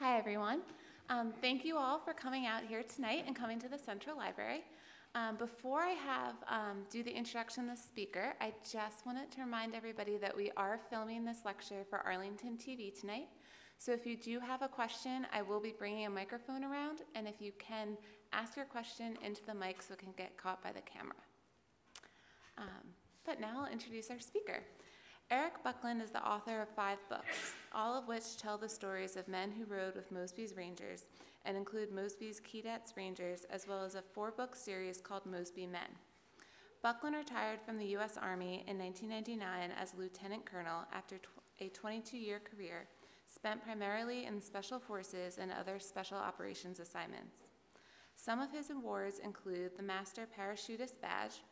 Hi, everyone. Um, thank you all for coming out here tonight and coming to the Central Library. Um, before I have um, do the introduction of the speaker, I just wanted to remind everybody that we are filming this lecture for Arlington TV tonight. So if you do have a question, I will be bringing a microphone around, and if you can ask your question into the mic so it can get caught by the camera. Um, but now I'll introduce our speaker. Eric Buckland is the author of five books, all of which tell the stories of men who rode with Mosby's Rangers and include Mosby's Keydets Rangers, as well as a four book series called Mosby Men. Buckland retired from the U.S. Army in 1999 as lieutenant colonel after a 22 year career spent primarily in special forces and other special operations assignments. Some of his awards include the Master Parachutist Badge,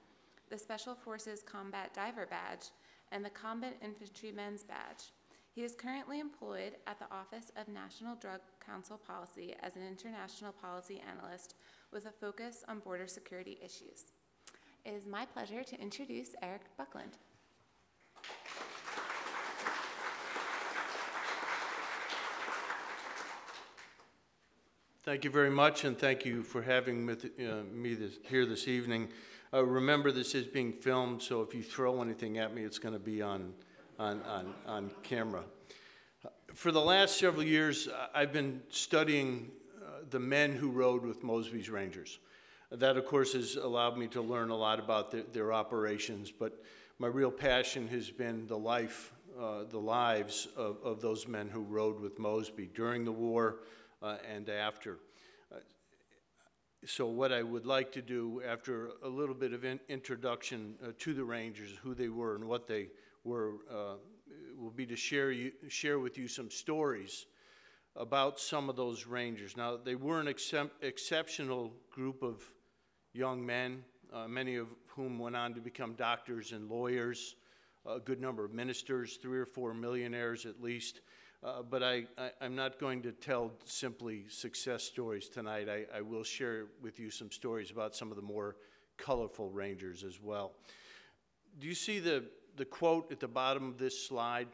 the Special Forces Combat Diver Badge, and the Combat Infantryman's Badge. He is currently employed at the Office of National Drug Council Policy as an international policy analyst with a focus on border security issues. It is my pleasure to introduce Eric Buckland. Thank you very much, and thank you for having uh, me this, here this evening. Uh, remember, this is being filmed, so if you throw anything at me, it's going to be on, on, on, on camera. For the last several years, I've been studying uh, the men who rode with Mosby's Rangers. That, of course, has allowed me to learn a lot about the, their operations, but my real passion has been the life, uh, the lives of, of those men who rode with Mosby during the war uh, and after so what I would like to do after a little bit of in introduction uh, to the Rangers, who they were and what they were, uh, will be to share, you, share with you some stories about some of those Rangers. Now, they were an excep exceptional group of young men, uh, many of whom went on to become doctors and lawyers, a good number of ministers, three or four millionaires at least. Uh, but I, am not going to tell simply success stories tonight. I, I, will share with you some stories about some of the more colorful Rangers as well. Do you see the, the quote at the bottom of this slide?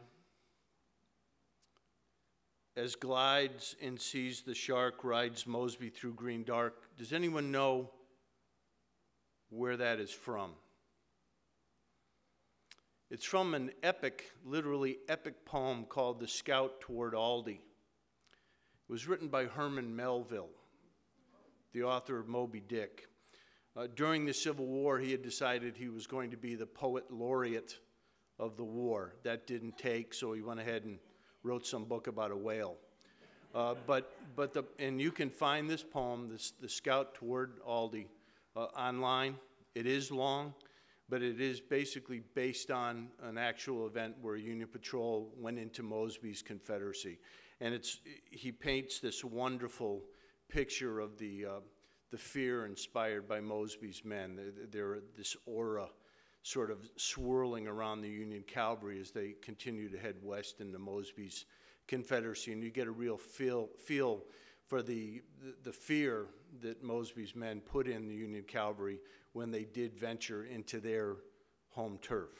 As glides and sees the shark, rides Mosby through green dark. Does anyone know where that is from? It's from an epic, literally epic poem called The Scout Toward Aldie. It was written by Herman Melville, the author of Moby Dick. Uh, during the Civil War, he had decided he was going to be the poet laureate of the war. That didn't take, so he went ahead and wrote some book about a whale. Uh, but, but the, and you can find this poem, this, The Scout Toward Aldie, uh, online. It is long but it is basically based on an actual event where Union Patrol went into Mosby's Confederacy. And it's, he paints this wonderful picture of the, uh, the fear inspired by Mosby's men. They're, this aura sort of swirling around the Union cavalry as they continue to head west into Mosby's Confederacy. And you get a real feel, feel for the, the, fear that Mosby's men put in the Union cavalry when they did venture into their home turf.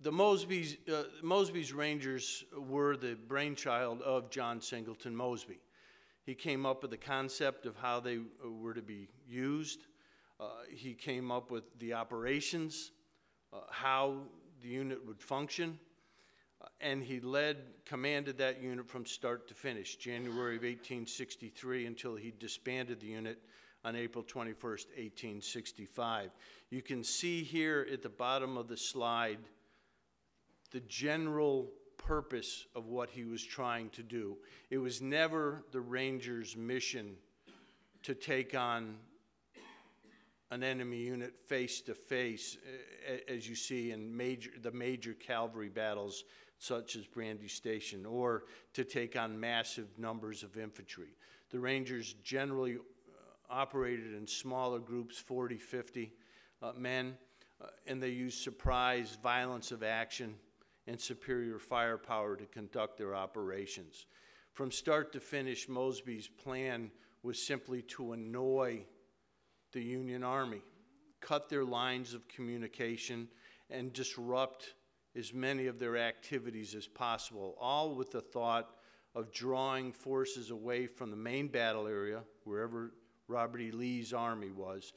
The Mosby's, uh, Mosby's Rangers were the brainchild of John Singleton Mosby. He came up with the concept of how they uh, were to be used. Uh, he came up with the operations, uh, how the unit would function, and he led, commanded that unit from start to finish, January of 1863 until he disbanded the unit on April 21st, 1865. You can see here at the bottom of the slide the general purpose of what he was trying to do. It was never the Rangers' mission to take on an enemy unit face to face, as you see in major, the major cavalry battles such as Brandy Station, or to take on massive numbers of infantry. The Rangers generally uh, operated in smaller groups, 40, 50 uh, men, uh, and they used surprise, violence of action, and superior firepower to conduct their operations. From start to finish, Mosby's plan was simply to annoy the Union Army, cut their lines of communication, and disrupt as many of their activities as possible, all with the thought of drawing forces away from the main battle area, wherever Robert E. Lee's army was,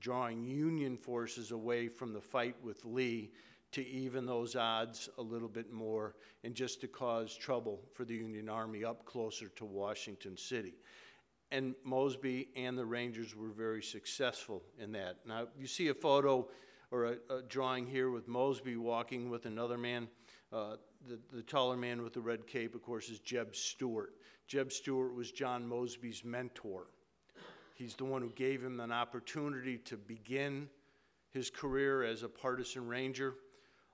drawing Union forces away from the fight with Lee to even those odds a little bit more and just to cause trouble for the Union Army up closer to Washington City. And Mosby and the Rangers were very successful in that. Now, you see a photo or a, a drawing here with Mosby walking with another man. Uh, the, the taller man with the red cape, of course, is Jeb Stuart. Jeb Stuart was John Mosby's mentor. He's the one who gave him an opportunity to begin his career as a partisan ranger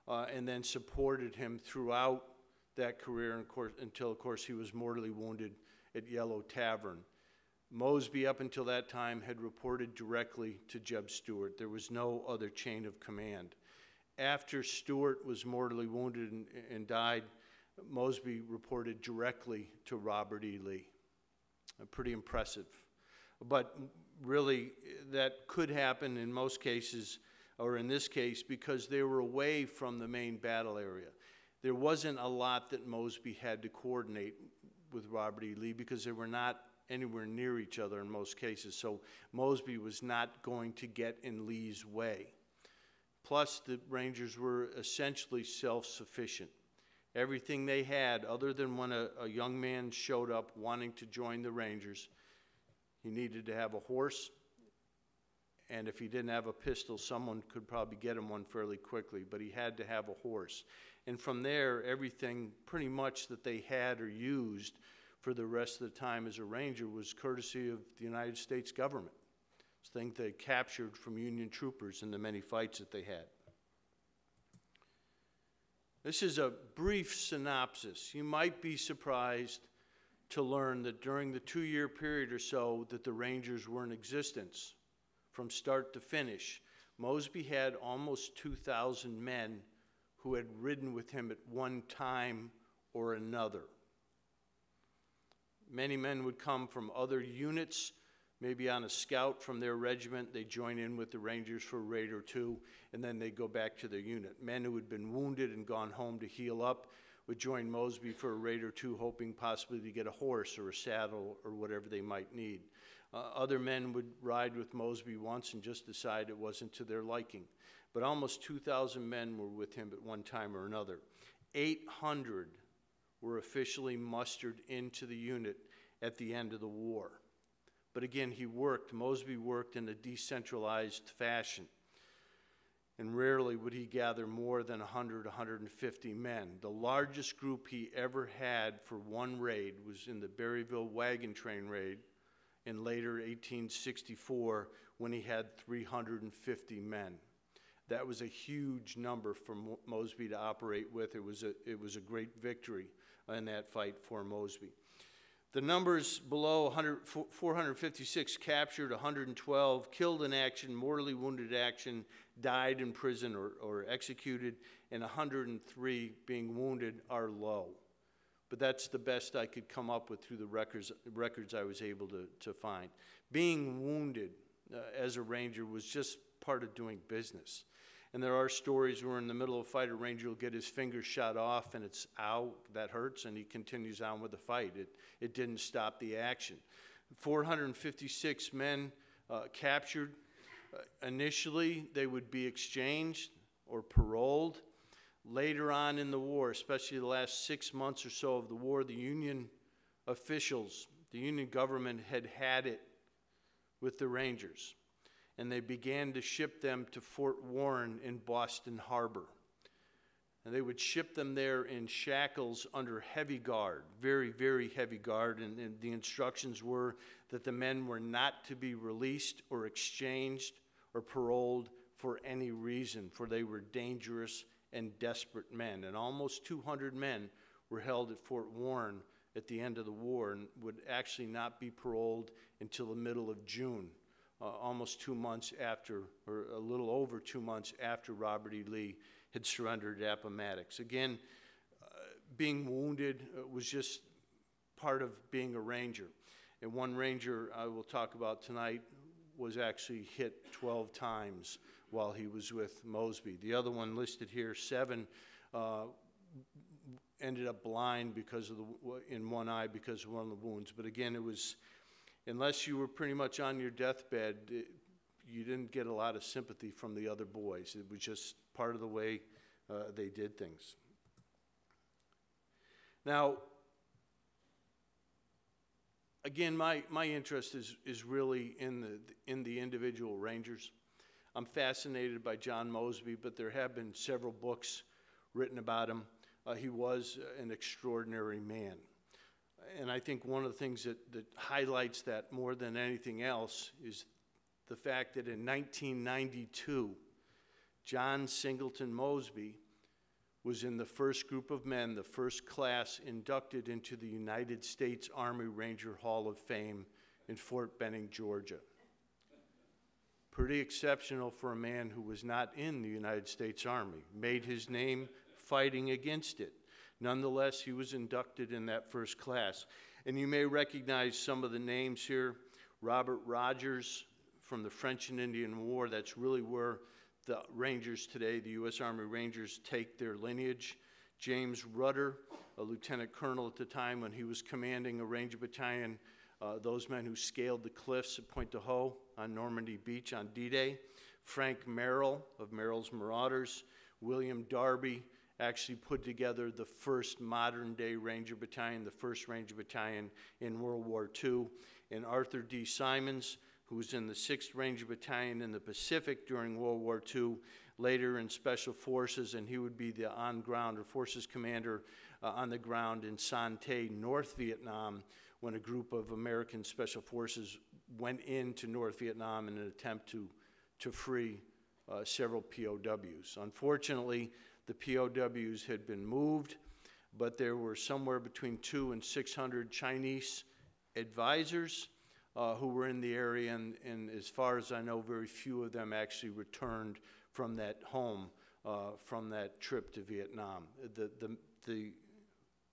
uh, and then supported him throughout that career of course, until, of course, he was mortally wounded at Yellow Tavern. Mosby, up until that time, had reported directly to Jeb Stuart. There was no other chain of command. After Stuart was mortally wounded and, and died, Mosby reported directly to Robert E. Lee. Uh, pretty impressive. But really, that could happen in most cases, or in this case, because they were away from the main battle area. There wasn't a lot that Mosby had to coordinate with Robert E. Lee because they were not anywhere near each other in most cases. So Mosby was not going to get in Lee's way. Plus, the Rangers were essentially self sufficient. Everything they had, other than when a, a, young man showed up wanting to join the Rangers, he needed to have a horse. And if he didn't have a pistol, someone could probably get him one fairly quickly, but he had to have a horse. And from there, everything pretty much that they had or used for the rest of the time as a ranger was courtesy of the United States government. It's things they captured from Union troopers in the many fights that they had. This is a brief synopsis. You might be surprised to learn that during the two year period or so that the Rangers were in existence, from start to finish, Mosby had almost 2,000 men who had ridden with him at one time or another. Many men would come from other units, maybe on a scout from their regiment. They join in with the Rangers for a raid or two, and then they go back to their unit. Men who had been wounded and gone home to heal up would join Mosby for a raid or two, hoping possibly to get a horse or a saddle or whatever they might need. Uh, other men would ride with Mosby once and just decide it wasn't to their liking. But almost 2,000 men were with him at one time or another. 800 were officially mustered into the unit at the end of the war. But again, he worked, Mosby worked in a decentralized fashion. And rarely would he gather more than 100, 150 men. The largest group he ever had for one raid was in the Berryville Wagon Train raid in later 1864 when he had 350 men. That was a huge number for Mosby to operate with. It was a, it was a great victory in that fight for Mosby. The numbers below 100, 456 captured, 112 killed in action, mortally wounded action, died in prison or, or executed, and 103 being wounded are low. But that's the best I could come up with through the records, records I was able to, to find. Being wounded uh, as a ranger was just part of doing business. And there are stories where in the middle of a fight, a ranger will get his finger shot off and it's ow, that hurts, and he continues on with the fight. It, it didn't stop the action. 456 men uh, captured. Uh, initially, they would be exchanged or paroled. Later on in the war, especially the last six months or so of the war, the Union officials, the Union government had had it with the Rangers and they began to ship them to Fort Warren in Boston Harbor. And they would ship them there in shackles under heavy guard, very, very heavy guard. And, and the instructions were that the men were not to be released or exchanged or paroled for any reason, for they were dangerous and desperate men. And almost 200 men were held at Fort Warren at the end of the war and would actually not be paroled until the middle of June uh, almost two months after, or a little over two months after Robert E. Lee had surrendered at Appomattox. Again, uh, being wounded uh, was just part of being a ranger. And one ranger I will talk about tonight was actually hit 12 times while he was with Mosby. The other one listed here, seven uh, ended up blind because of the, in one eye because of one of the wounds. But again, it was, unless you were pretty much on your deathbed, it, you didn't get a lot of sympathy from the other boys. It was just part of the way uh, they did things. Now, again, my, my interest is, is really in the, in the individual rangers. I'm fascinated by John Mosby, but there have been several books written about him. Uh, he was an extraordinary man. And I think one of the things that, that highlights that more than anything else is the fact that in 1992, John Singleton Mosby was in the first group of men, the first class inducted into the United States Army Ranger Hall of Fame in Fort Benning, Georgia. Pretty exceptional for a man who was not in the United States Army, made his name fighting against it. Nonetheless, he was inducted in that first class. And you may recognize some of the names here Robert Rogers from the French and Indian War, that's really where the Rangers today, the U.S. Army Rangers, take their lineage. James Rudder, a lieutenant colonel at the time when he was commanding a Ranger battalion, uh, those men who scaled the cliffs at Pointe du Hoc on Normandy Beach on D Day. Frank Merrill of Merrill's Marauders. William Darby actually put together the first modern day Ranger battalion, the first Ranger battalion in World War II. And Arthur D. Simons, who was in the 6th Ranger Battalion in the Pacific during World War II, later in Special Forces, and he would be the on ground or forces commander uh, on the ground in Son Tay, North Vietnam, when a group of American Special Forces went into North Vietnam in an attempt to, to free uh, several POWs. Unfortunately, the POWs had been moved, but there were somewhere between two and 600 Chinese advisors uh, who were in the area, and, and as far as I know, very few of them actually returned from that home, uh, from that trip to Vietnam. The, the, the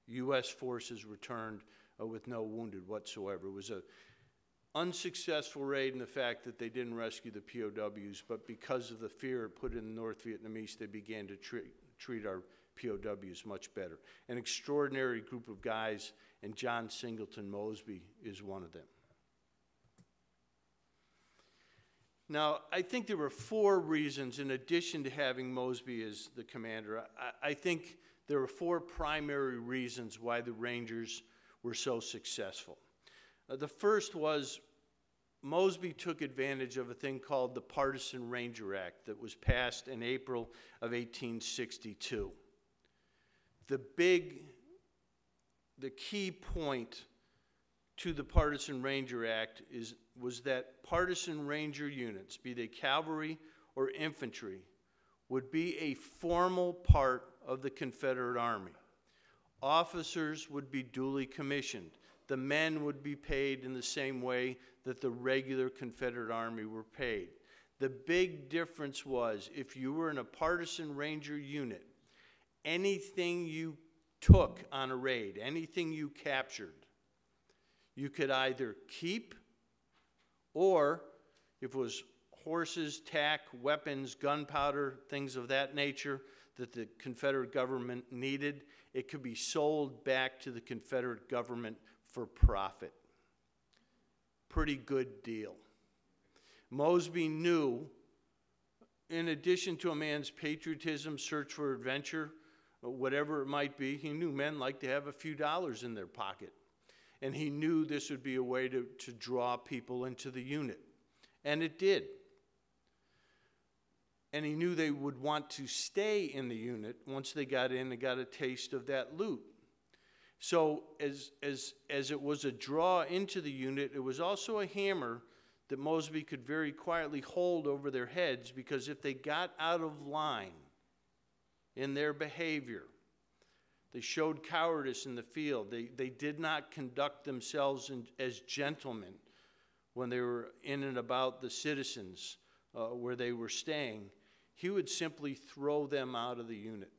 U.S. forces returned uh, with no wounded whatsoever. It was a unsuccessful raid in the fact that they didn't rescue the POWs, but because of the fear put in the North Vietnamese, they began to treat, treat our POWs much better. An extraordinary group of guys, and John Singleton Mosby is one of them. Now, I think there were four reasons, in addition to having Mosby as the commander, I, I, think there were four primary reasons why the Rangers were so successful. Uh, the first was Mosby took advantage of a thing called the Partisan Ranger Act that was passed in April of 1862. The big, the key point to the Partisan Ranger Act is, was that partisan ranger units, be they cavalry or infantry, would be a formal part of the Confederate Army. Officers would be duly commissioned. The men would be paid in the same way that the regular Confederate Army were paid. The big difference was if you were in a partisan ranger unit, anything you took on a raid, anything you captured, you could either keep or if it was horses, tack, weapons, gunpowder, things of that nature that the Confederate government needed, it could be sold back to the Confederate government for profit. Pretty good deal. Mosby knew, in addition to a man's patriotism, search for adventure, whatever it might be, he knew men like to have a few dollars in their pocket and he knew this would be a way to, to draw people into the unit. And it did. And he knew they would want to stay in the unit once they got in and got a taste of that loot. So, as, as, as it was a draw into the unit, it was also a hammer that Mosby could very quietly hold over their heads because if they got out of line in their behavior, they showed cowardice in the field. They, they did not conduct themselves in, as gentlemen when they were in and about the citizens uh, where they were staying. He would simply throw them out of the unit.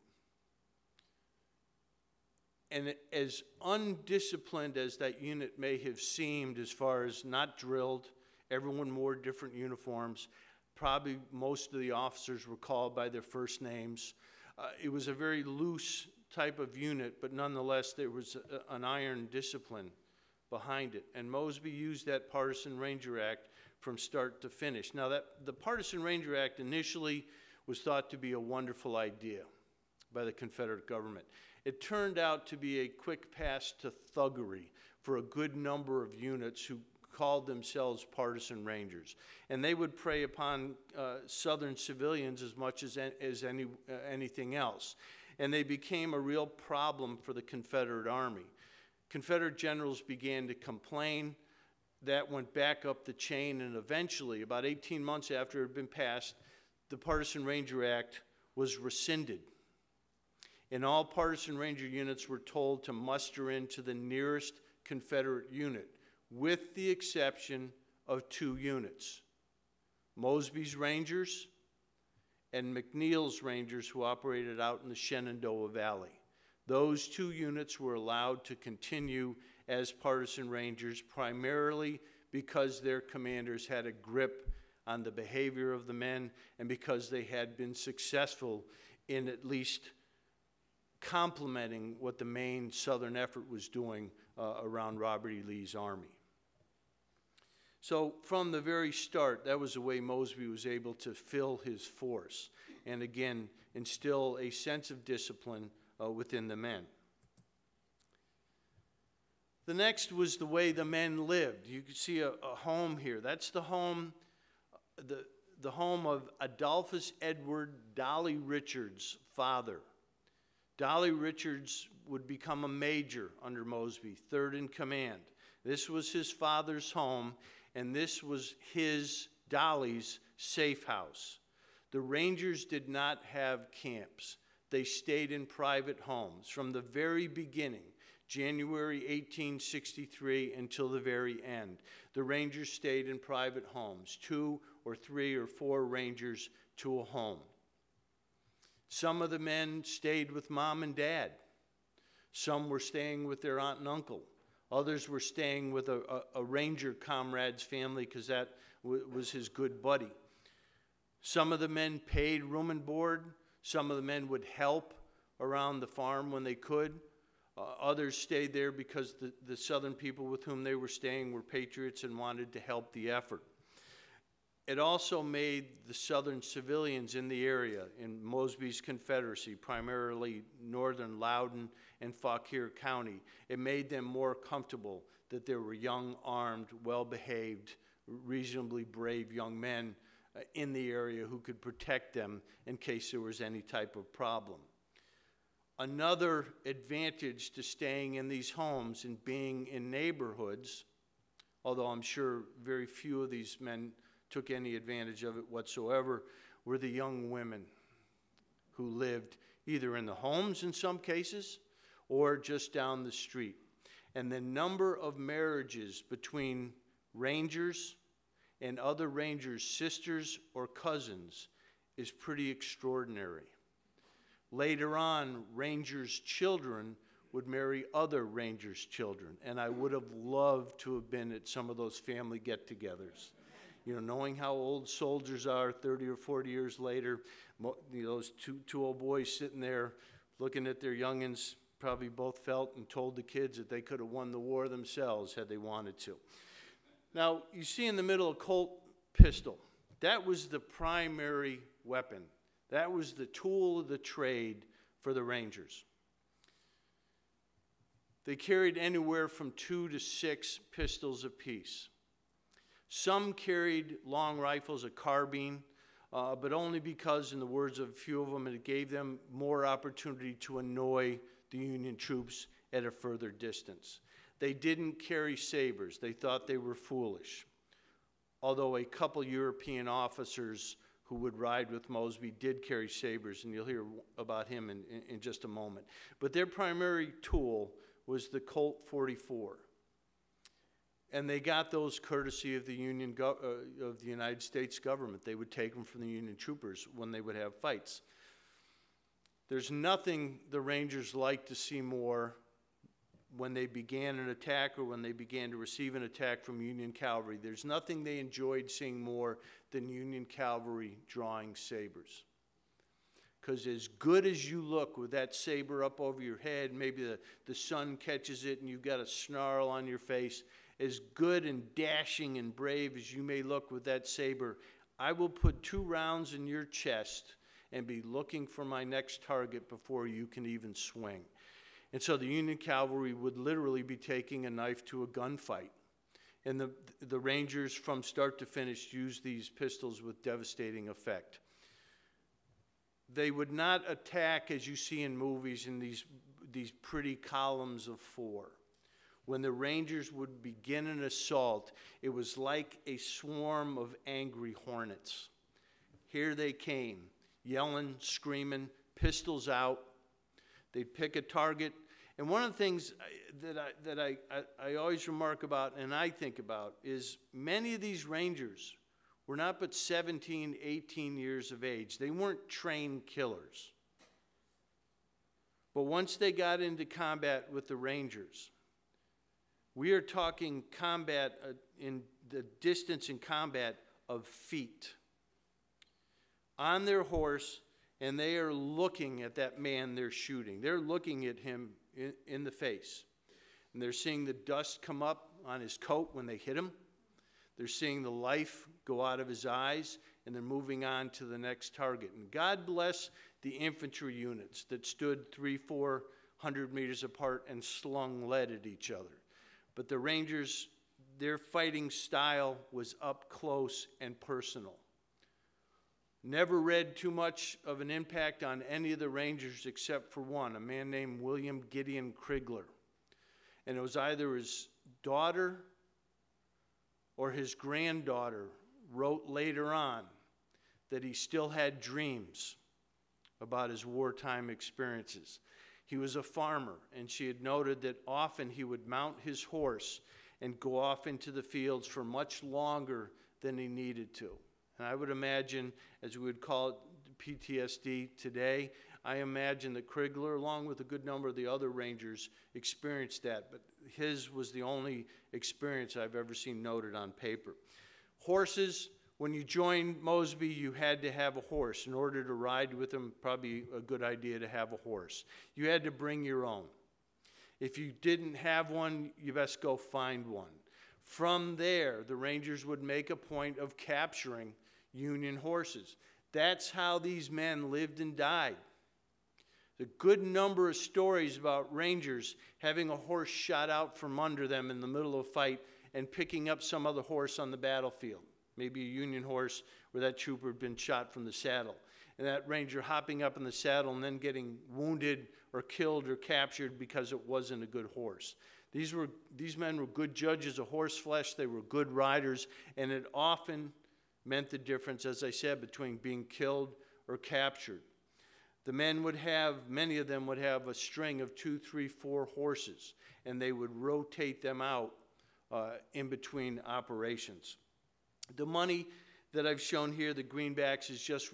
And as undisciplined as that unit may have seemed, as far as not drilled, everyone wore different uniforms. Probably most of the officers were called by their first names. Uh, it was a very loose type of unit, but nonetheless, there was a, an iron discipline behind it. And Mosby used that Partisan Ranger Act from start to finish. Now, that the Partisan Ranger Act initially was thought to be a wonderful idea by the Confederate government. It turned out to be a quick pass to thuggery for a good number of units who called themselves partisan rangers. And they would prey upon uh, Southern civilians as much as, as any, uh, anything else. And they became a real problem for the Confederate Army. Confederate generals began to complain. That went back up the chain, and eventually, about 18 months after it had been passed, the Partisan Ranger Act was rescinded. And all partisan ranger units were told to muster into the nearest Confederate unit, with the exception of two units Mosby's Rangers and McNeill's Rangers, who operated out in the Shenandoah Valley. Those two units were allowed to continue as partisan rangers primarily because their commanders had a grip on the behavior of the men and because they had been successful in at least complementing what the main Southern effort was doing uh, around Robert E. Lee's army. So, from the very start, that was the way Mosby was able to fill his force and again instill a sense of discipline uh, within the men. The next was the way the men lived. You can see a, a home here. That's the home, the, the home of Adolphus Edward Dolly Richards' father. Dolly Richards would become a major under Mosby, third in command. This was his father's home, and this was his, Dolly's, safe house. The Rangers did not have camps. They stayed in private homes from the very beginning, January 1863 until the very end. The Rangers stayed in private homes, two or three or four Rangers to a home. Some of the men stayed with mom and dad. Some were staying with their aunt and uncle. Others were staying with a, a, a ranger comrade's family because that was his good buddy. Some of the men paid room and board. Some of the men would help around the farm when they could. Uh, others stayed there because the, the southern people with whom they were staying were patriots and wanted to help the effort. It also made the southern civilians in the area, in Mosby's Confederacy, primarily northern Loudoun and Fauquier County, it made them more comfortable that there were young, armed, well behaved, reasonably brave young men uh, in the area who could protect them in case there was any type of problem. Another advantage to staying in these homes and being in neighborhoods, although I'm sure very few of these men took any advantage of it whatsoever, were the young women who lived either in the homes in some cases or just down the street. And the number of marriages between rangers and other rangers' sisters or cousins is pretty extraordinary. Later on, rangers' children would marry other rangers' children, and I would have loved to have been at some of those family get togethers. You know, knowing how old soldiers are 30 or 40 years later, you know, those two, two old boys sitting there looking at their youngins probably both felt and told the kids that they could have won the war themselves had they wanted to. Now, you see in the middle a Colt pistol. That was the primary weapon. That was the tool of the trade for the Rangers. They carried anywhere from two to six pistols apiece. Some carried long rifles, a carbine, uh, but only because, in the words of a few of them, it gave them more opportunity to annoy the Union troops at a further distance. They didn't carry sabers, they thought they were foolish. Although a couple European officers who would ride with Mosby did carry sabers, and you'll hear about him in, in, in just a moment. But their primary tool was the Colt 44 and they got those courtesy of the Union uh, of the United States government. They would take them from the Union troopers when they would have fights. There's nothing the Rangers like to see more when they began an attack or when they began to receive an attack from Union cavalry. There's nothing they enjoyed seeing more than Union cavalry drawing sabers. Because as good as you look with that saber up over your head, maybe the, the sun catches it and you've got a snarl on your face, as good and dashing and brave as you may look with that saber, I will put two rounds in your chest and be looking for my next target before you can even swing. And so the Union Cavalry would literally be taking a knife to a gunfight. And the, the Rangers, from start to finish, used these pistols with devastating effect. They would not attack, as you see in movies, in these, these pretty columns of four. When the Rangers would begin an assault, it was like a swarm of angry hornets. Here they came, yelling, screaming, pistols out. They'd pick a target. And one of the things uh, that I, that I, I, I always remark about and I think about is many of these Rangers were not but 17, 18 years of age. They weren't trained killers. But once they got into combat with the Rangers, we are talking combat uh, in the distance in combat of feet. On their horse, and they are looking at that man they're shooting. They're looking at him in, in the face. And they're seeing the dust come up on his coat when they hit him. They're seeing the life go out of his eyes, and they're moving on to the next target. And God bless the infantry units that stood three, four hundred meters apart and slung lead at each other. But the Rangers, their fighting style was up close and personal. Never read too much of an impact on any of the Rangers except for one, a man named William Gideon Krigler. And it was either his daughter or his granddaughter wrote later on that he still had dreams about his wartime experiences. He was a farmer, and she had noted that often he would mount his horse and go off into the fields for much longer than he needed to. And I would imagine, as we would call it PTSD today, I imagine that Krigler, along with a good number of the other Rangers, experienced that, but his was the only experience I've ever seen noted on paper. Horses, when you joined Mosby, you had to have a horse. In order to ride with him, probably a good idea to have a horse. You had to bring your own. If you didn't have one, you best go find one. From there, the Rangers would make a point of capturing Union horses. That's how these men lived and died. A good number of stories about Rangers having a horse shot out from under them in the middle of a fight and picking up some other horse on the battlefield. Maybe a Union horse where that trooper had been shot from the saddle. And that ranger hopping up in the saddle and then getting wounded or killed or captured because it wasn't a good horse. These, were, these men were good judges of horse flesh, they were good riders, and it often meant the difference, as I said, between being killed or captured. The men would have, many of them would have a string of two, three, four horses, and they would rotate them out uh, in between operations. The money that I've shown here, the greenbacks, is just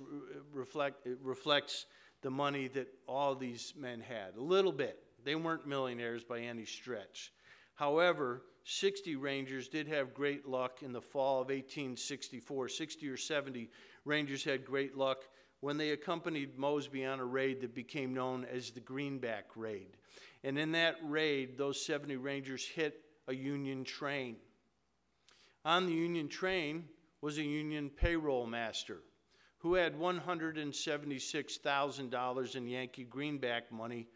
reflect, it reflects the money that all these men had. A little bit. They weren't millionaires by any stretch. However, 60 Rangers did have great luck in the fall of 1864. 60 or 70 Rangers had great luck when they accompanied Mosby on a raid that became known as the Greenback Raid. And in that raid, those 70 Rangers hit a Union train. On the Union train was a Union payroll master who had $176,000 in Yankee greenback money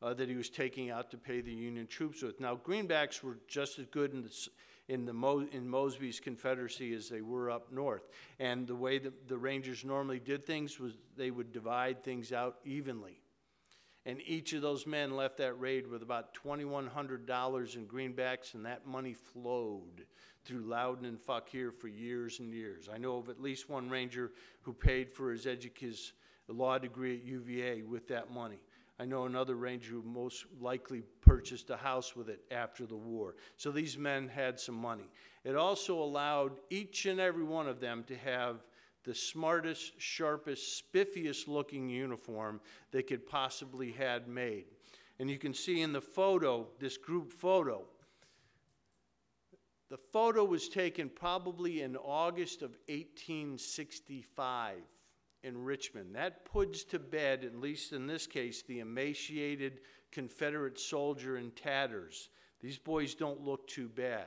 uh, that he was taking out to pay the Union troops with. Now, greenbacks were just as good in the, in, the Mo, in Mosby's Confederacy as they were up north. And the way that the Rangers normally did things was they would divide things out evenly. And each of those men left that raid with about $2,100 in greenbacks, and that money flowed through Loudoun and Fauquier for years and years. I know of at least one ranger who paid for his, his law degree at UVA with that money. I know another ranger who most likely purchased a house with it after the war. So these men had some money. It also allowed each and every one of them to have the smartest, sharpest, spiffiest looking uniform they could possibly had made. And you can see in the photo, this group photo, the photo was taken probably in August of 1865. in Richmond. That puts to bed, at least in this case, the emaciated Confederate soldier in tatters. These boys don't look too bad.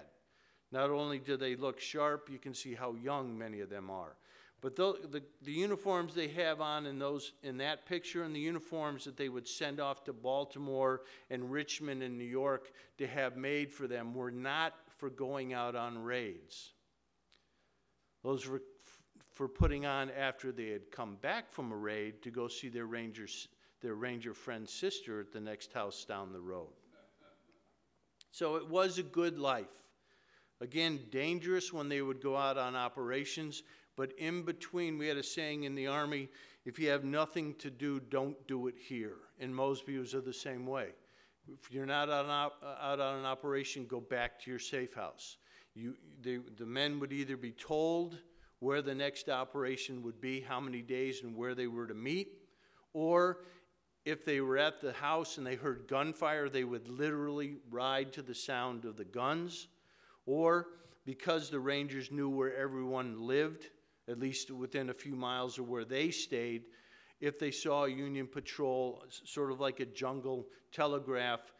Not only do they look sharp, you can see how young many of them are. But the, the, the, uniforms they have on in, those, in that picture and the uniforms that they would send off to Baltimore and Richmond and New York to have made for them were not for going out on raids. Those were for putting on after they had come back from a raid to go see their rangers, their ranger friend's sister at the next house down the road. So it was a good life. Again, dangerous when they would go out on operations, but in between, we had a saying in the Army if you have nothing to do, don't do it here. And Mosby was the same way. If you're not on op- out on an operation, go back to your safe house. You, they, the men would either be told where the next operation would be, how many days, and where they were to meet. Or if they were at the house and they heard gunfire, they would literally ride to the sound of the guns. Or because the Rangers knew where everyone lived, at least within a few miles of where they stayed, if they saw a Union patrol, sort of like a jungle telegraph,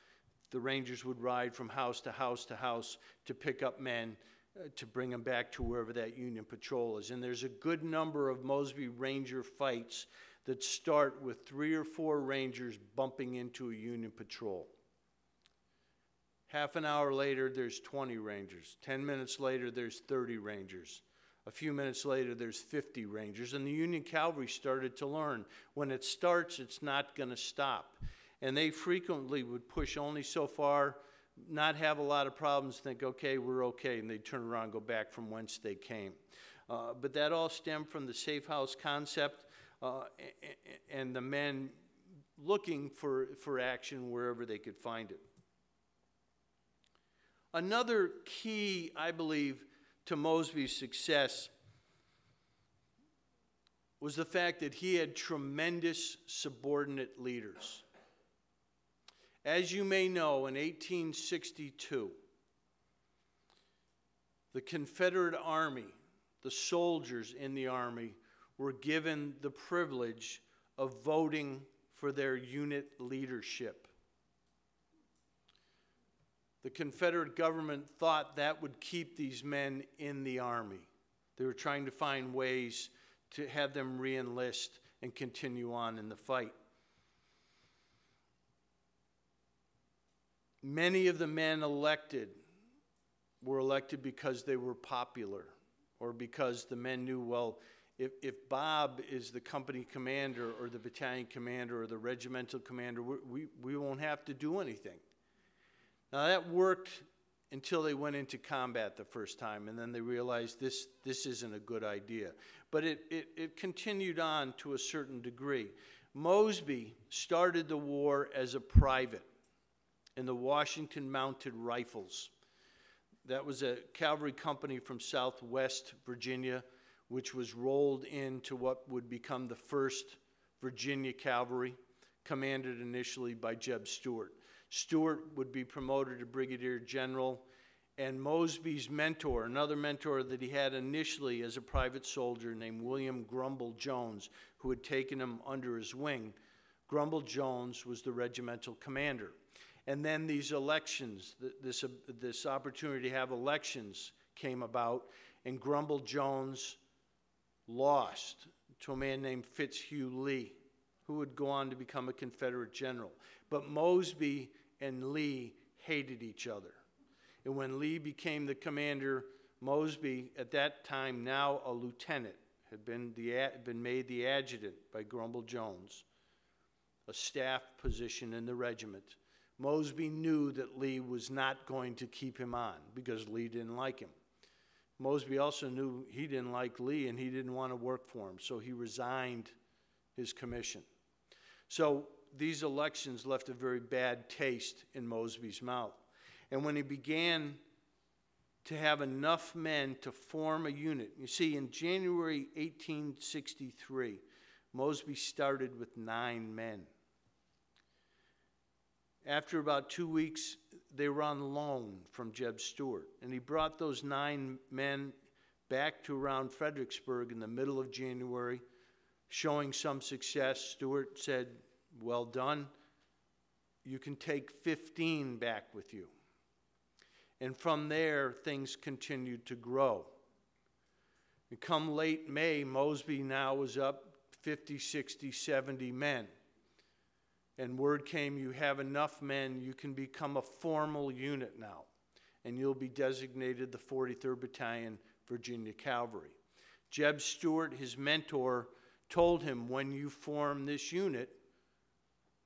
the Rangers would ride from house to house to house to pick up men uh, to bring them back to wherever that Union patrol is. And there's a good number of Mosby Ranger fights that start with three or four Rangers bumping into a Union patrol. Half an hour later, there's 20 Rangers. 10 minutes later, there's 30 Rangers. A few minutes later, there's 50 Rangers. And the Union Cavalry started to learn when it starts, it's not going to stop. And they frequently would push only so far not have a lot of problems, think, okay, we're okay, and they turn around and go back from whence they came. Uh, but that all stemmed from the safe house concept uh, and the men looking for, for action wherever they could find it. Another key, I believe, to Mosby's success was the fact that he had tremendous subordinate leaders. As you may know, in 1862, the Confederate Army, the soldiers in the Army, were given the privilege of voting for their unit leadership. The Confederate government thought that would keep these men in the Army. They were trying to find ways to have them re enlist and continue on in the fight. Many of the men elected were elected because they were popular or because the men knew, well, if, if Bob is the company commander or the battalion commander or the regimental commander, we, we, we won't have to do anything. Now that worked until they went into combat the first time, and then they realized this, this isn't a good idea. But it, it, it continued on to a certain degree. Mosby started the war as a private in the Washington Mounted Rifles. That was a cavalry company from southwest Virginia, which was rolled into what would become the first Virginia Cavalry, commanded initially by Jeb Stuart. Stuart would be promoted to brigadier general, and Mosby's mentor, another mentor that he had initially as a private soldier named William Grumble Jones, who had taken him under his wing, Grumble Jones was the regimental commander. And then these elections, this, this opportunity to have elections came about, and Grumble Jones lost to a man named Fitzhugh Lee, who would go on to become a Confederate general. But Mosby and Lee hated each other. And when Lee became the commander, Mosby, at that time now a lieutenant, had been, the, had been made the adjutant by Grumble Jones, a staff position in the regiment. Mosby knew that Lee was not going to keep him on because Lee didn't like him. Mosby also knew he didn't like Lee and he didn't want to work for him, so he resigned his commission. So these elections left a very bad taste in Mosby's mouth. And when he began to have enough men to form a unit, you see, in January 1863, Mosby started with nine men. After about two weeks, they were on loan from Jeb Stuart, and he brought those nine men back to around Fredericksburg in the middle of January showing some success. Stuart said, Well done. You can take 15 back with you. And from there, things continued to grow. And come late May, Mosby now was up 50, 60, 70 men. And word came you have enough men, you can become a formal unit now. And you'll be designated the 43rd Battalion, Virginia Cavalry. Jeb Stuart, his mentor, told him when you form this unit,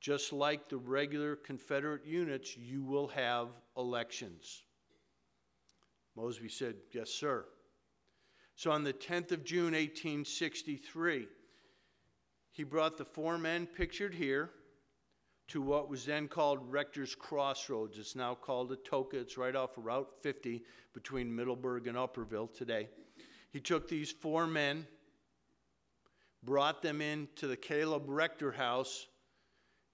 just like the regular Confederate units, you will have elections. Mosby said, Yes, sir. So on the 10th of June, 1863, he brought the four men pictured here to what was then called Rector's Crossroads. It's now called Atoka. It's right off of Route 50 between Middleburg and Upperville today. He took these four men, brought them into the Caleb Rector house,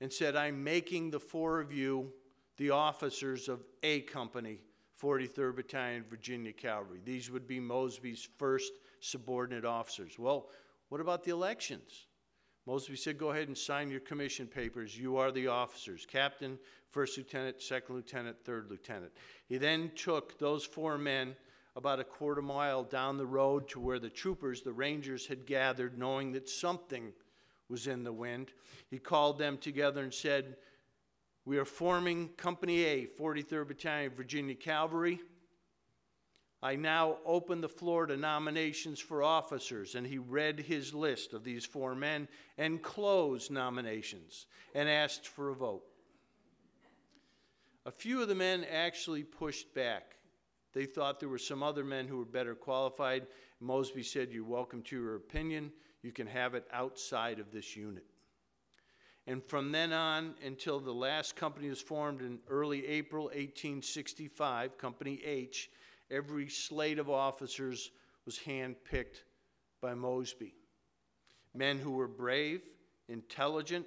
and said, I'm making the four of you the officers of A Company 43rd Battalion, Virginia Cavalry. These would be Mosby's first subordinate officers. Well, what about the elections? Mosby said, Go ahead and sign your commission papers. You are the officers captain, first lieutenant, second lieutenant, third lieutenant. He then took those four men about a quarter mile down the road to where the troopers, the rangers, had gathered, knowing that something was in the wind. He called them together and said, we are forming Company A, 43rd Battalion, Virginia Cavalry. I now open the floor to nominations for officers, and he read his list of these four men and closed nominations and asked for a vote. A few of the men actually pushed back. They thought there were some other men who were better qualified. Mosby said, You're welcome to your opinion. You can have it outside of this unit. And from then on until the last company was formed in early April 1865, Company H, every slate of officers was handpicked by Mosby. Men who were brave, intelligent,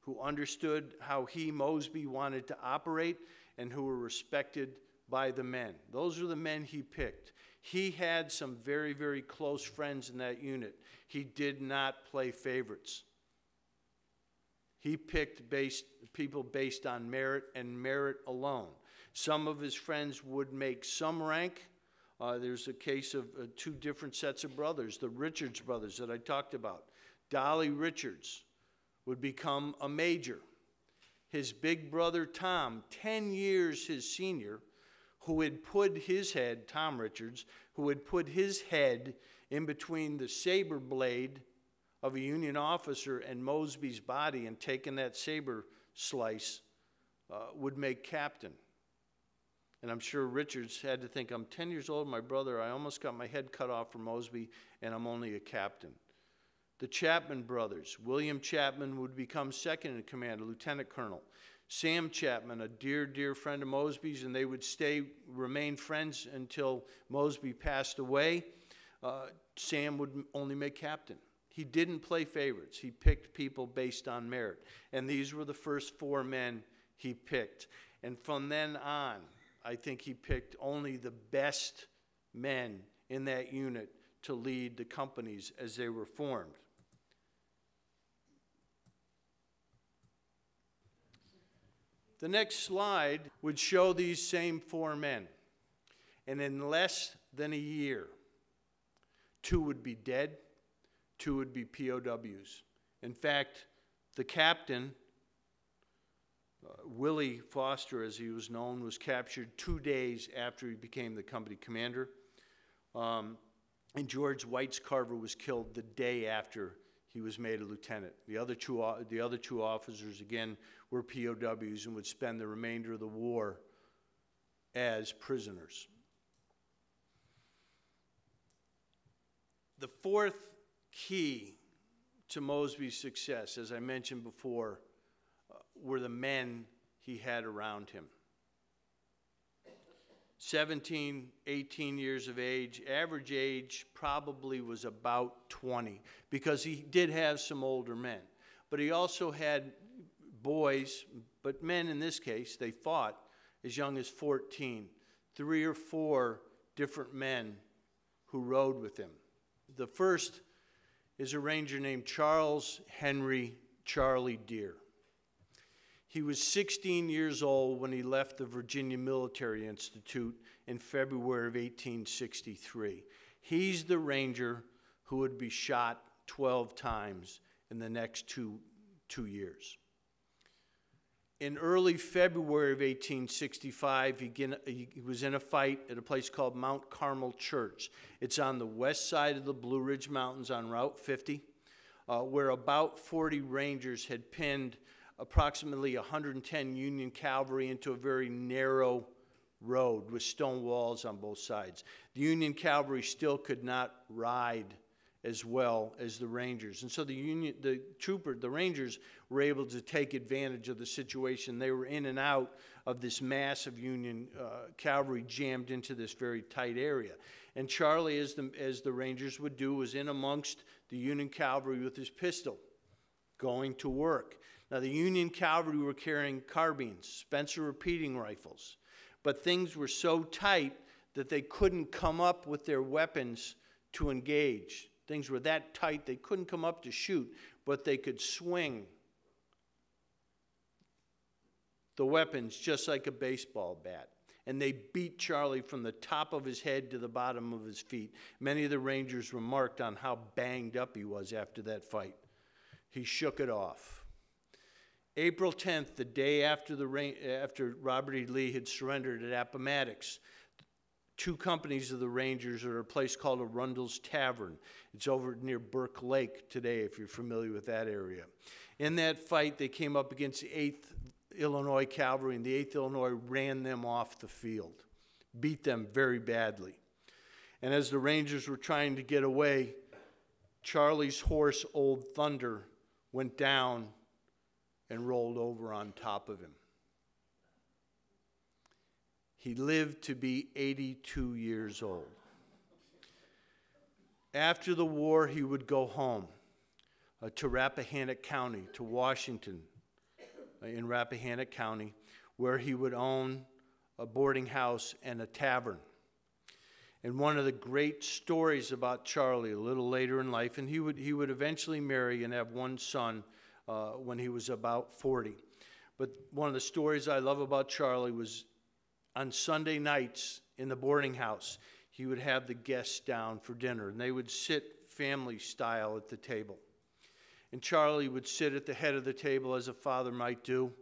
who understood how he, Mosby, wanted to operate, and who were respected by the men. Those are the men he picked. He had some very, very close friends in that unit. He did not play favorites. He picked based, people based on merit and merit alone. Some of his friends would make some rank. Uh, there's a case of uh, two different sets of brothers, the Richards brothers that I talked about. Dolly Richards would become a major. His big brother Tom, 10 years his senior, who had put his head, Tom Richards, who had put his head in between the saber blade of a Union officer and Mosby's body and taken that saber slice uh, would make captain. And I'm sure Richards had to think, I'm 10 years old, my brother, I almost got my head cut off from Mosby, and I'm only a captain. The Chapman brothers, William Chapman would become second in command, a lieutenant colonel. Sam Chapman, a dear, dear friend of Mosby's, and they would stay, remain friends until Mosby passed away. Uh, Sam would only make captain. He didn't play favorites. He picked people based on merit. And these were the first four men he picked. And from then on, I think he picked only the best men in that unit to lead the companies as they were formed. The next slide would show these same four men. And in less than a year, two would be dead, two would be POWs. In fact, the captain, uh, Willie Foster, as he was known, was captured two days after he became the company commander. Um, and George Whitescarver was killed the day after he was made a lieutenant. The other two, the other two officers, again, were POWs and would spend the remainder of the war as prisoners. The fourth key to Mosby's success, as I mentioned before, uh, were the men he had around him. 17, 18 years of age, average age probably was about 20 because he did have some older men. But he also had boys, but men in this case, they fought as young as 14, three or four different men who rode with him. The first is a ranger named Charles Henry Charlie Dear. He was 16 years old when he left the Virginia Military Institute in February of 1863. He's the ranger who would be shot 12 times in the next two, two years. In early February of 1865, he, was in a fight at a place called Mount Carmel Church. It's on the west side of the Blue Ridge Mountains on Route 50, uh, where about 40 Rangers had pinned approximately 110 Union cavalry into a very narrow road with stone walls on both sides. The Union cavalry still could not ride as well as the Rangers. And so the Union, the trooper, the Rangers were able to take advantage of the situation. They were in and out of this massive Union uh, cavalry jammed into this very tight area. And Charlie, as the, as the Rangers would do, was in amongst the Union cavalry with his pistol, going to work. Now, the Union cavalry were carrying carbines, Spencer repeating rifles, but things were so tight that they couldn't come up with their weapons to engage. Things were that tight they couldn't come up to shoot, but they could swing the weapons just like a baseball bat. And they beat Charlie from the top of his head to the bottom of his feet. Many of the Rangers remarked on how banged up he was after that fight. He shook it off. April 10th, the day after, the, after Robert E. Lee had surrendered at Appomattox, two companies of the Rangers are at a place called Arundel's Tavern. It's over near Burke Lake today, if you're familiar with that area. In that fight, they came up against the 8th Illinois Cavalry, and the 8th Illinois ran them off the field, beat them very badly. And as the Rangers were trying to get away, Charlie's horse, Old Thunder, went down and rolled over on top of him. He lived to be 82 years old. After the war, he would go home uh, to Rappahannock County, to Washington, uh, in Rappahannock County, where he would own a boarding house and a tavern. And one of the great stories about Charlie a little later in life, and he would, he would eventually marry and have one son uh, when he was about 40. But one of the stories I love about Charlie was on Sunday nights in the boarding house, he would have the guests down for dinner, and they would sit family style at the table. And Charlie would sit at the head of the table as a father might do.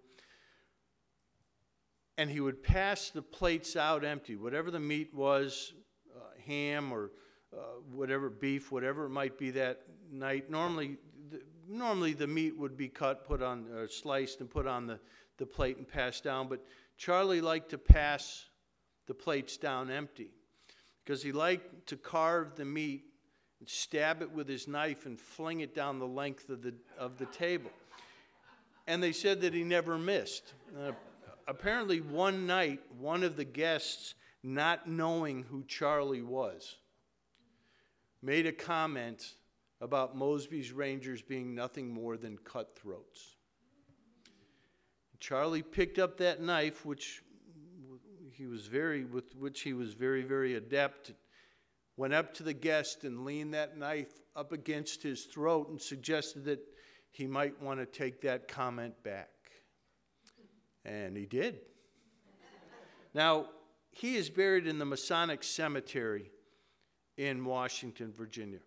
And he would pass the plates out empty, whatever the meat was uh, ham or uh, whatever beef, whatever it might be that night. Normally, normally the meat would be cut, put on, or sliced, and put on the, the plate and passed down. But Charlie liked to pass the plates down empty because he liked to carve the meat and stab it with his knife and fling it down the length of the, of the table. And they said that he never missed. Uh, apparently, one night, one of the guests, not knowing who Charlie was, made a comment about Mosby's Rangers being nothing more than cutthroats. Charlie picked up that knife, which he was very, with which he was very, very adept, went up to the guest and leaned that knife up against his throat and suggested that he might want to take that comment back. And he did. now, he is buried in the Masonic Cemetery in Washington, Virginia.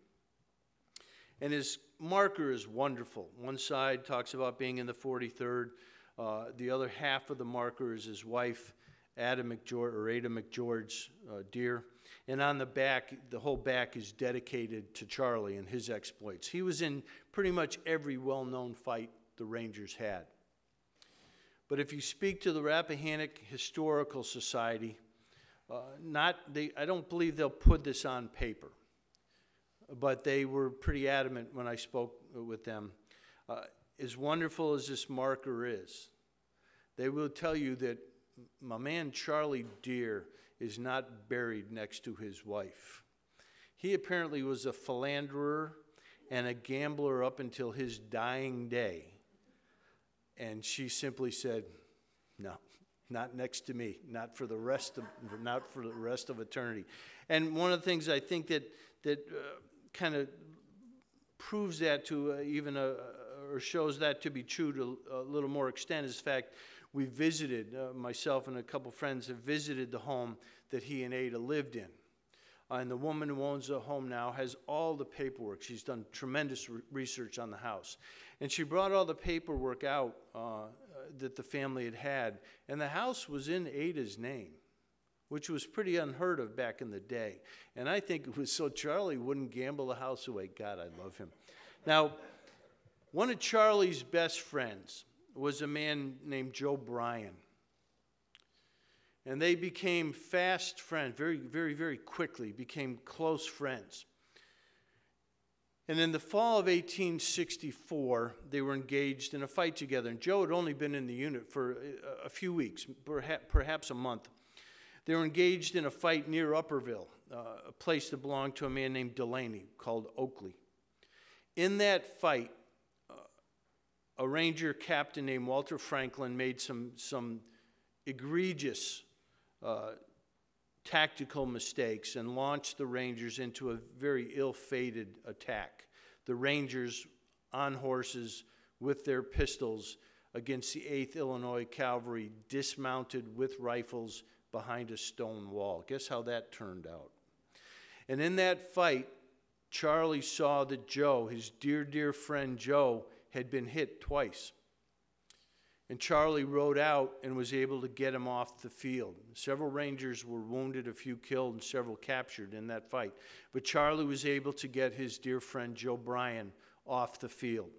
And his marker is wonderful. One side talks about being in the 43rd, uh, the other half of the marker is his wife, Ada McGeorge, or Ada McGeorge uh, Dear. And on the back, the whole back is dedicated to Charlie and his exploits. He was in pretty much every well known fight the Rangers had. But if you speak to the Rappahannock Historical Society, uh, not they, I don't believe they'll put this on paper, but they were pretty adamant when I spoke with them. Uh, as wonderful as this marker is, they will tell you that my man Charlie Dear is not buried next to his wife. He apparently was a philanderer and a gambler up until his dying day. And she simply said, No, not next to me, not for the rest of, not for the rest of eternity. And one of the things I think that, that uh, kind of proves that to uh, even a, or shows that to be true to a little more extent is the fact we visited, uh, myself and a couple friends have visited the home that he and Ada lived in. Uh, and the woman who owns the home now has all the paperwork. She's done tremendous re- research on the house. And she brought all the paperwork out uh, that the family had had. And the house was in Ada's name, which was pretty unheard of back in the day. And I think it was so Charlie wouldn't gamble the house away. God, I love him. Now, one of Charlie's best friends was a man named Joe Bryan. And they became fast friends, very, very, very quickly became close friends. And in the fall of 1864, they were engaged in a fight together. And Joe had only been in the unit for uh, a few weeks, perhaps a month. They were engaged in a fight near Upperville, uh, a place that belonged to a man named Delaney called Oakley. In that fight, uh, a ranger captain named Walter Frankland made some, some egregious uh, tactical mistakes and launched the Rangers into a very ill fated attack. The Rangers on horses with their pistols against the 8th Illinois Cavalry, dismounted with rifles behind a stone wall. Guess how that turned out? And in that fight, Charlie saw that Joe, his dear, dear friend Joe, had been hit twice. And Charlie rode out and was able to get him off the field. Several Rangers were wounded, a few killed, and several captured in that fight. But Charlie was able to get his dear friend Joe Bryan off the field.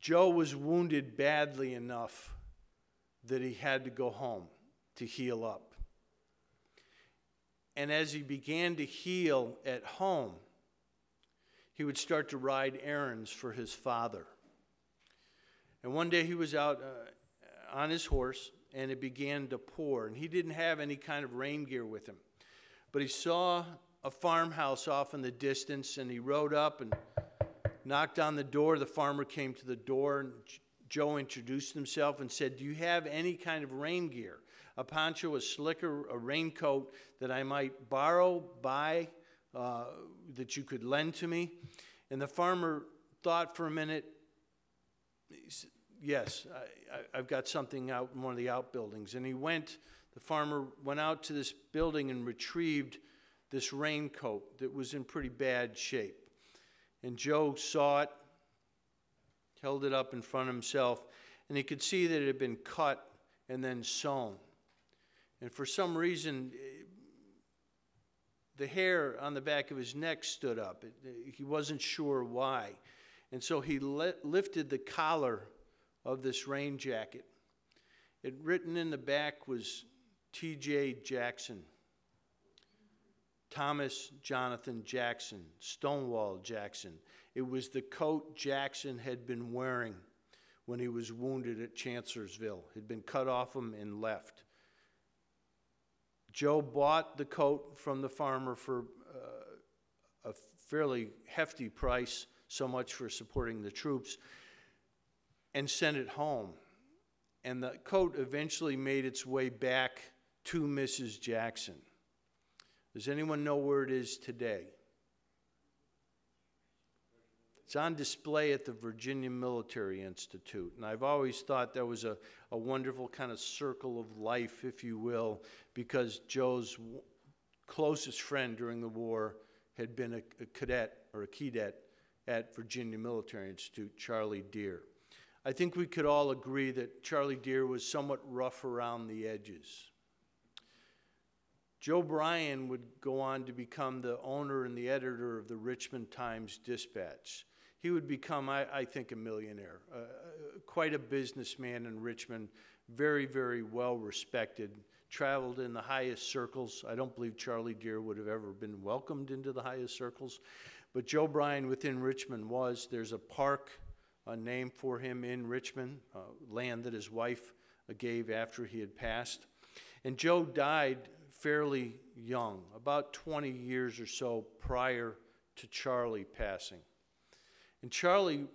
Joe was wounded badly enough that he had to go home to heal up. And as he began to heal at home, he would start to ride errands for his father. And one day he was out uh, on his horse and it began to pour. And he didn't have any kind of rain gear with him. But he saw a farmhouse off in the distance and he rode up and knocked on the door. The farmer came to the door and Joe introduced himself and said, Do you have any kind of rain gear? A poncho, a slicker, a raincoat that I might borrow, buy, uh, that you could lend to me? And the farmer thought for a minute. Yes, I, have got something out in one of the outbuildings. And he went, the farmer went out to this building and retrieved this raincoat that was in pretty bad shape. And Joe saw it, held it up in front of himself, and he could see that it had been cut and then sewn. And for some reason, eh, the hair on the back of his neck stood up. Eh, he wasn't sure why. And so he lifted the collar of this rain jacket. It written in the back was T.J. Jackson, Thomas Jonathan Jackson, Stonewall Jackson. It was the coat Jackson had been wearing when he was wounded at Chancellorsville. Had been cut off him and left. Joe bought the coat from the farmer for uh, a fairly hefty price, so much for supporting the troops and sent it home. And the coat eventually made its way back to Mrs. Jackson. Does anyone know where it is today? It's on display at the Virginia Military Institute. And I've always thought that was a, a wonderful kind of circle of life, if you will, because Joe's closest friend during the war had been a, a cadet or a cadet at Virginia Military Institute, Charlie Dear. I think we could all agree that Charlie Dear was somewhat rough around the edges. Joe Bryan would go on to become the owner and the editor of the Richmond Times Dispatch. He would become, I, I think, a millionaire, uh, quite a businessman in Richmond, very, very well respected, traveled in the highest circles. I don't believe Charlie Dear would have ever been welcomed into the highest circles, but Joe Bryan within Richmond was. There's a park a name for him in Richmond, uh, land that his wife uh, gave after he had passed. And Joe died fairly young, about 20 years or so prior to Charlie passing. And Charlie,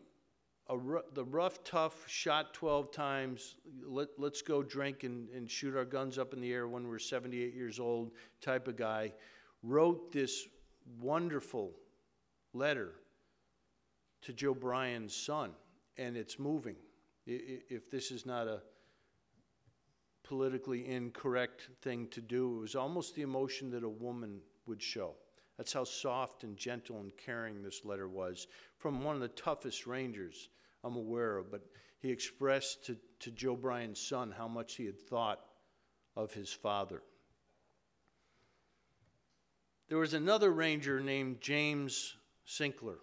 the rough, tough, shot 12 times, let, us go drink and, and shoot our guns up in the air when we're 78 years old type of guy, wrote this wonderful letter to Joe Bryan's son, and it's moving. If this is not a politically incorrect thing to do, it was almost the emotion that a woman would show. That's how soft and gentle and caring this letter was from one of the toughest rangers I'm aware of. But he expressed to, to Joe Bryan's son how much he had thought of his father. There was another ranger named James Sinkler.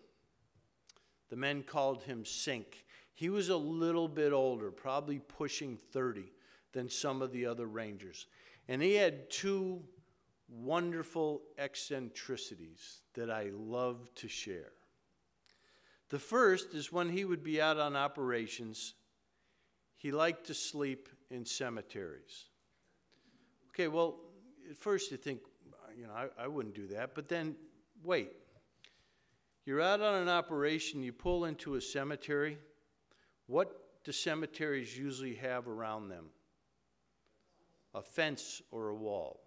The men called him Sink. He was a little bit older, probably pushing 30, than some of the other rangers. And he had two wonderful eccentricities that I love to share. The first is when he would be out on operations, he liked to sleep in cemeteries. Okay, well, at first you think, you know, I, I wouldn't do that, but then wait. You're out on an operation, you pull into a cemetery. What do cemeteries usually have around them? A fence or a wall.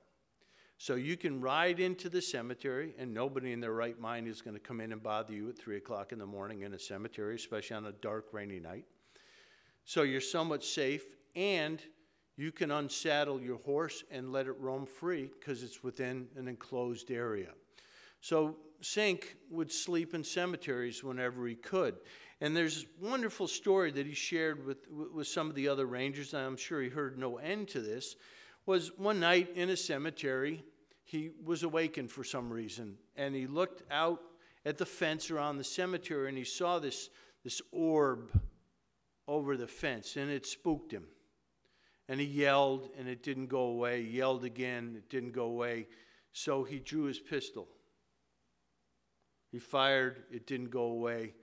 So you can ride into the cemetery, and nobody in their right mind is going to come in and bother you at 3 o'clock in the morning in a cemetery, especially on a dark, rainy night. So you're somewhat safe, and you can unsaddle your horse and let it roam free because it's within an enclosed area. So Sink would sleep in cemeteries whenever he could. And there's a wonderful story that he shared with, with some of the other rangers, and I'm sure he heard no end to this, was one night in a cemetery, he was awakened for some reason, and he looked out at the fence around the cemetery, and he saw this, this orb over the fence, and it spooked him. And he yelled, and it didn't go away. He yelled again, it didn't go away. So he drew his pistol. He fired, it didn't go away.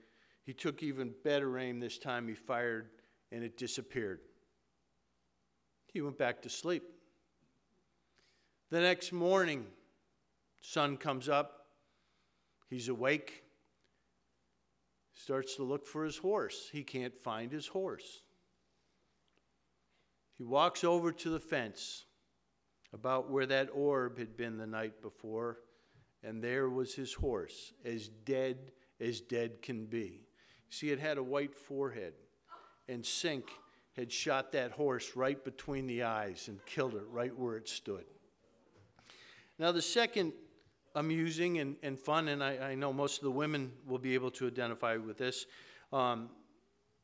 He took even better aim this time. He fired, and it disappeared. He went back to sleep. The next morning, sun comes up. He's awake. Starts to look for his horse. He can't find his horse. He walks over to the fence about where that orb had been the night before, and there was his horse, as dead as dead can be. See, it had a white forehead, and Sink had shot that horse right between the eyes and killed it right where it stood. Now, the second amusing and, and fun, and I, I know most of the women will be able to identify with this. Um,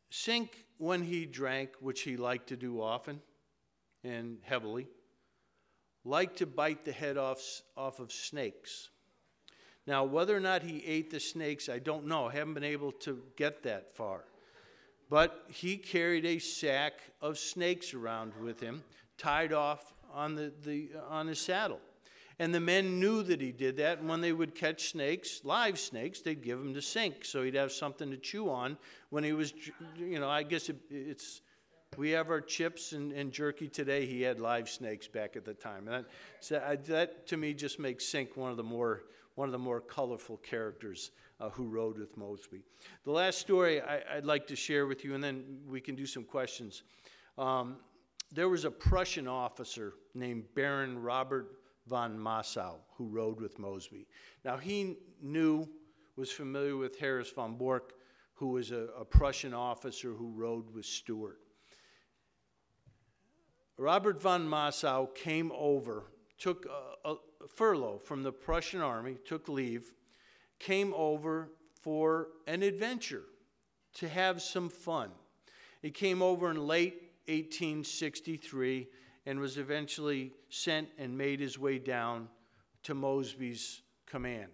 Sink, when he drank, which he liked to do often and heavily, liked to bite the head off, off of snakes. Now, whether or not he ate the snakes, I don't know. I haven't been able to get that far. But he carried a sack of snakes around with him, tied off on, the, the, on his saddle. And the men knew that he did that, and when they would catch snakes, live snakes, they'd give him to Sink, so he'd have something to chew on when he was, you know, I guess it, it's, we have our chips and, and, jerky today. He had live snakes back at the time. And that, so I, that to me just makes Sink one of the more one of the more colorful characters uh, who rode with Mosby. The last story I, would like to share with you, and then we can do some questions. Um, there was a Prussian officer named Baron Robert von Massow who rode with Mosby. Now, he knew, was familiar with Heros von Borcke, who was a, a Prussian officer who rode with Stuart. Robert von Massow came over, took a, a, furlough from the Prussian army, took leave, came over for an adventure to have some fun. He came over in late 1863 and was eventually sent and made his way down to Mosby's command.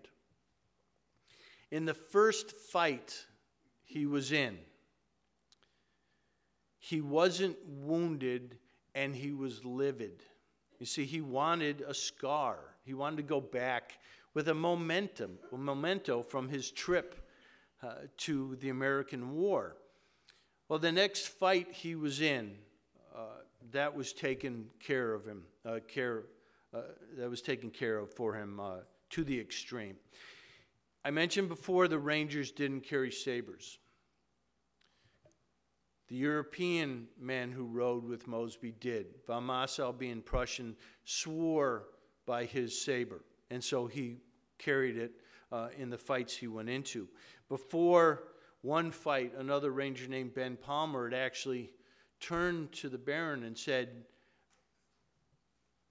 In the first fight he was in, he wasn't wounded and he was livid. You see, he wanted a scar. He wanted to go back with a momentum, a memento from his trip uh, to the American War. Well, the next fight he was in, uh, that was taken care of him, uh, care, uh, that was taken care of for him uh, to the extreme. I mentioned before the Rangers didn't carry sabers. The European men who rode with Mosby did. Von Massow, being Prussian, swore by his saber. And so he carried it uh, in the fights he went into. Before one fight, another ranger named Ben Palmer had actually turned to the Baron and said,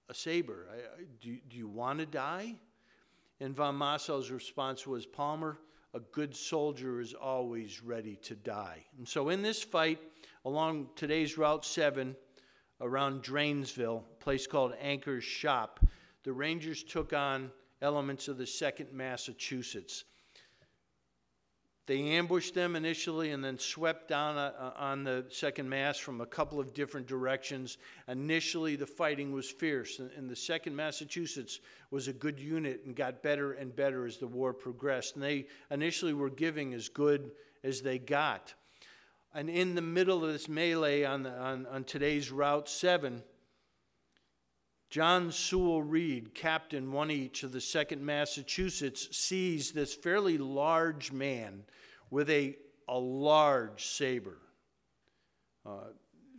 A saber, I, I, do, do you want to die? And von Massow's response was, Palmer, a good soldier is always ready to die. And so in this fight, along today's Route 7, around Dranesville, a place called Anker's Shop, the Rangers took on elements of the 2nd Massachusetts. They ambushed them initially and then swept down uh, on the second mass from a couple of different directions. Initially, the fighting was fierce, and the second Massachusetts was a good unit and got better and better as the war progressed. And they initially were giving as good as they got. And in the middle of this melee on, the, on, on today's Route 7, John Sewall Reed, captain one each of the 2nd Massachusetts, sees this fairly large man with a, a large saber. Uh,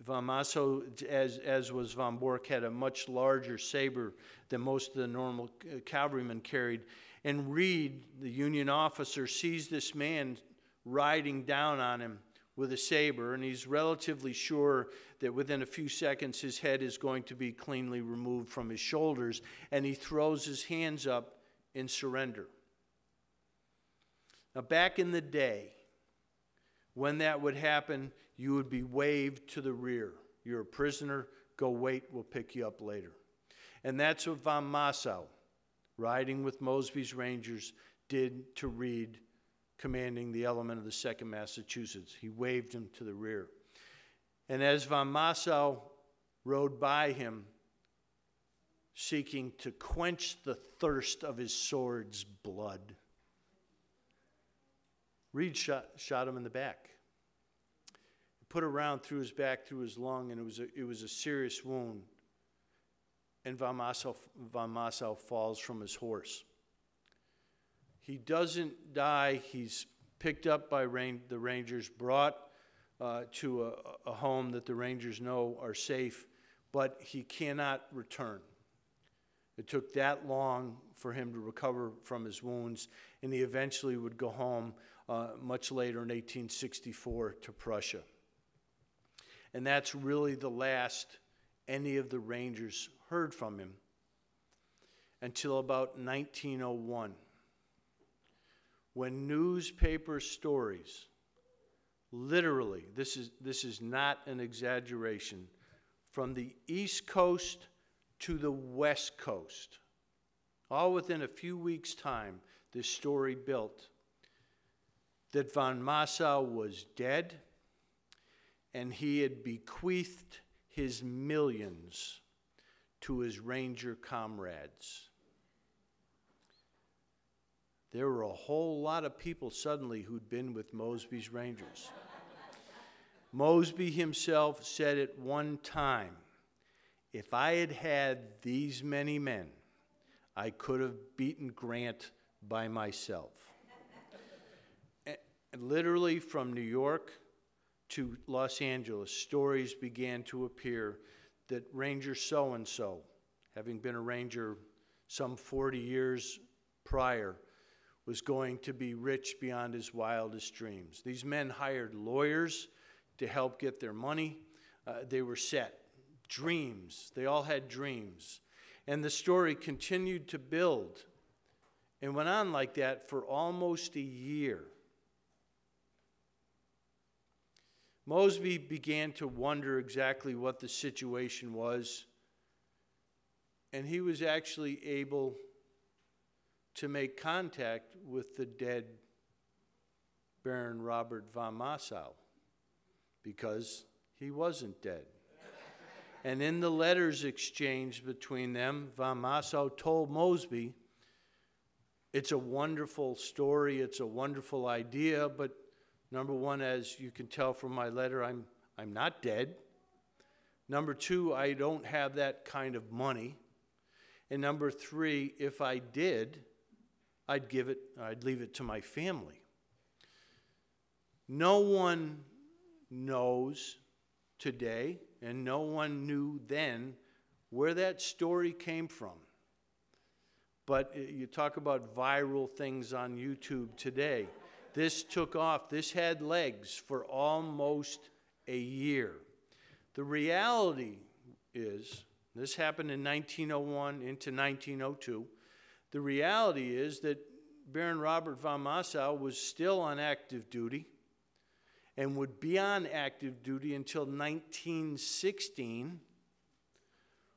von Massow, as, as was von Borcke, had a much larger saber than most of the normal uh, cavalrymen carried. And Reed, the Union officer, sees this man riding down on him with a saber, and he's relatively sure that within a few seconds his head is going to be cleanly removed from his shoulders, and he throws his hands up in surrender. Now, back in the day, when that would happen, you would be waved to the rear. You're a prisoner, go wait, we'll pick you up later. And that's what von Massow, riding with Mosby's Rangers, did to Reed, commanding the element of the 2nd Massachusetts. He waved him to the rear. And as von Massow rode by him, seeking to quench the thirst of his sword's blood, Reed shot, shot him in the back. Put a round through his back, through his lung, and it was a, it was a serious wound. And von Massow, von Massow falls from his horse. He doesn't die. He's picked up by rain, the Rangers, brought uh, to a, a home that the Rangers know are safe, but he cannot return. It took that long for him to recover from his wounds, and he eventually would go home uh, much later in 1864 to Prussia. And that's really the last any of the Rangers heard from him until about 1901 when newspaper stories literally this is this is not an exaggeration from the east coast to the west coast all within a few weeks time this story built that von Massow was dead and he had bequeathed his millions to his ranger comrades. There were a whole lot of people suddenly who'd been with Mosby's Rangers. Mosby himself said at one time, if I had had these many men, I could have beaten Grant by myself literally from New York to Los Angeles, stories began to appear that Ranger so and so, having been a ranger some 40 years prior, was going to be rich beyond his wildest dreams. These men hired lawyers to help get their money. Uh, they were set. Dreams. They all had dreams. And the story continued to build and went on like that for almost a year. Mosby began to wonder exactly what the situation was, and he was actually able to make contact with the dead Baron Robert von Massow because he wasn't dead. and in the letters exchanged between them, von Massow told Mosby, It's a wonderful story, it's a wonderful idea, but Number one, as you can tell from my letter, I'm, I'm not dead. Number two, I don't have that kind of money. And number three, if I did, I'd give it, I'd leave it to my family. No one knows today, and no one knew then, where that story came from. But uh, you talk about viral things on YouTube today. This took off, this had legs for almost a year. The reality is, this happened in 1901 into 1902. The reality is that Baron Robert von Massow was still on active duty and would be on active duty until 1916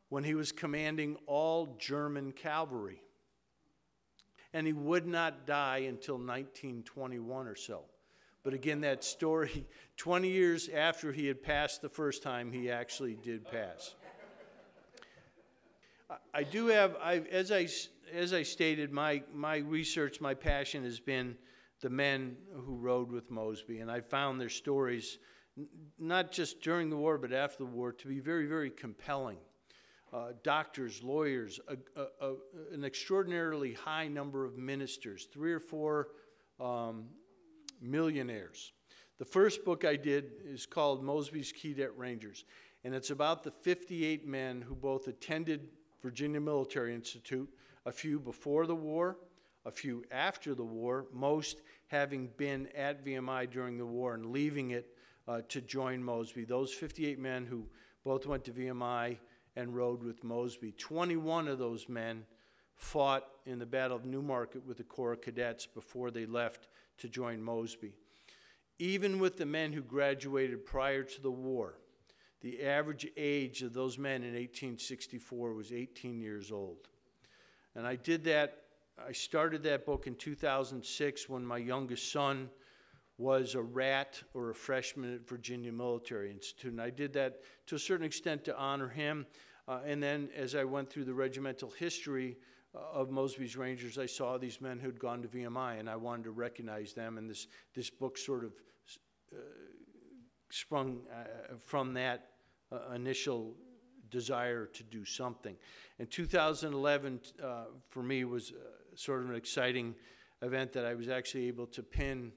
when he was commanding all German cavalry. And he would not die until 1921 or so. But again, that story, 20 years after he had passed the first time, he actually did pass. I- do have, I, as I, as I stated, my, my research, my passion has been the men who rode with Mosby. And I found their stories, not just during the war, but after the war, to be very, very compelling. Uh, doctors, lawyers, a, a, a, an extraordinarily high number of ministers, three or four um, millionaires. The first book I did is called Mosby's Keydet Rangers, and it's about the 58 men who both attended Virginia Military Institute, a few before the war, a few after the war, most having been at VMI during the war and leaving it uh, to join Mosby. Those 58 men who both went to VMI and rode with Mosby. 21 of those men fought in the Battle of Newmarket with the Corps of Cadets before they left to join Mosby. Even with the men who graduated prior to the war, the average age of those men in 1864 was 18 years old. And I did that, I started that book in 2006 when my youngest son was a rat or a freshman at Virginia Military Institute. And I did that to a certain extent to honor him. Uh, and then as I went through the regimental history uh, of Mosby's Rangers, I saw these men who'd gone to VMI, and I wanted to recognize them. And this, this book sort of uh, sprung uh, from that uh, initial desire to do something. And 2011, uh, for me, was uh, sort of an exciting event that I was actually able to pin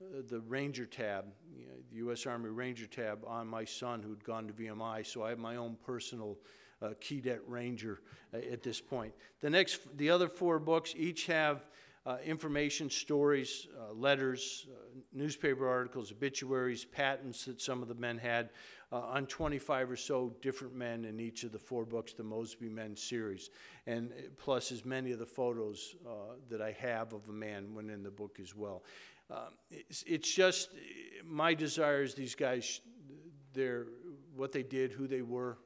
uh, the Ranger tab, you know, the U.S. Army Ranger tab, on my son who'd gone to VMI. So I have my own personal uh, Keydet Ranger uh, at this point. The next, the other four books each have uh, information, stories, uh, letters, uh, newspaper articles, obituaries, patents that some of the men had uh, on 25 or so different men in each of the four books, the Mosby Men series, and uh, plus as many of the photos uh, that I have of a man went in the book as well. Um, it's, it's just my desire is these guys, they're, what they did, who they were,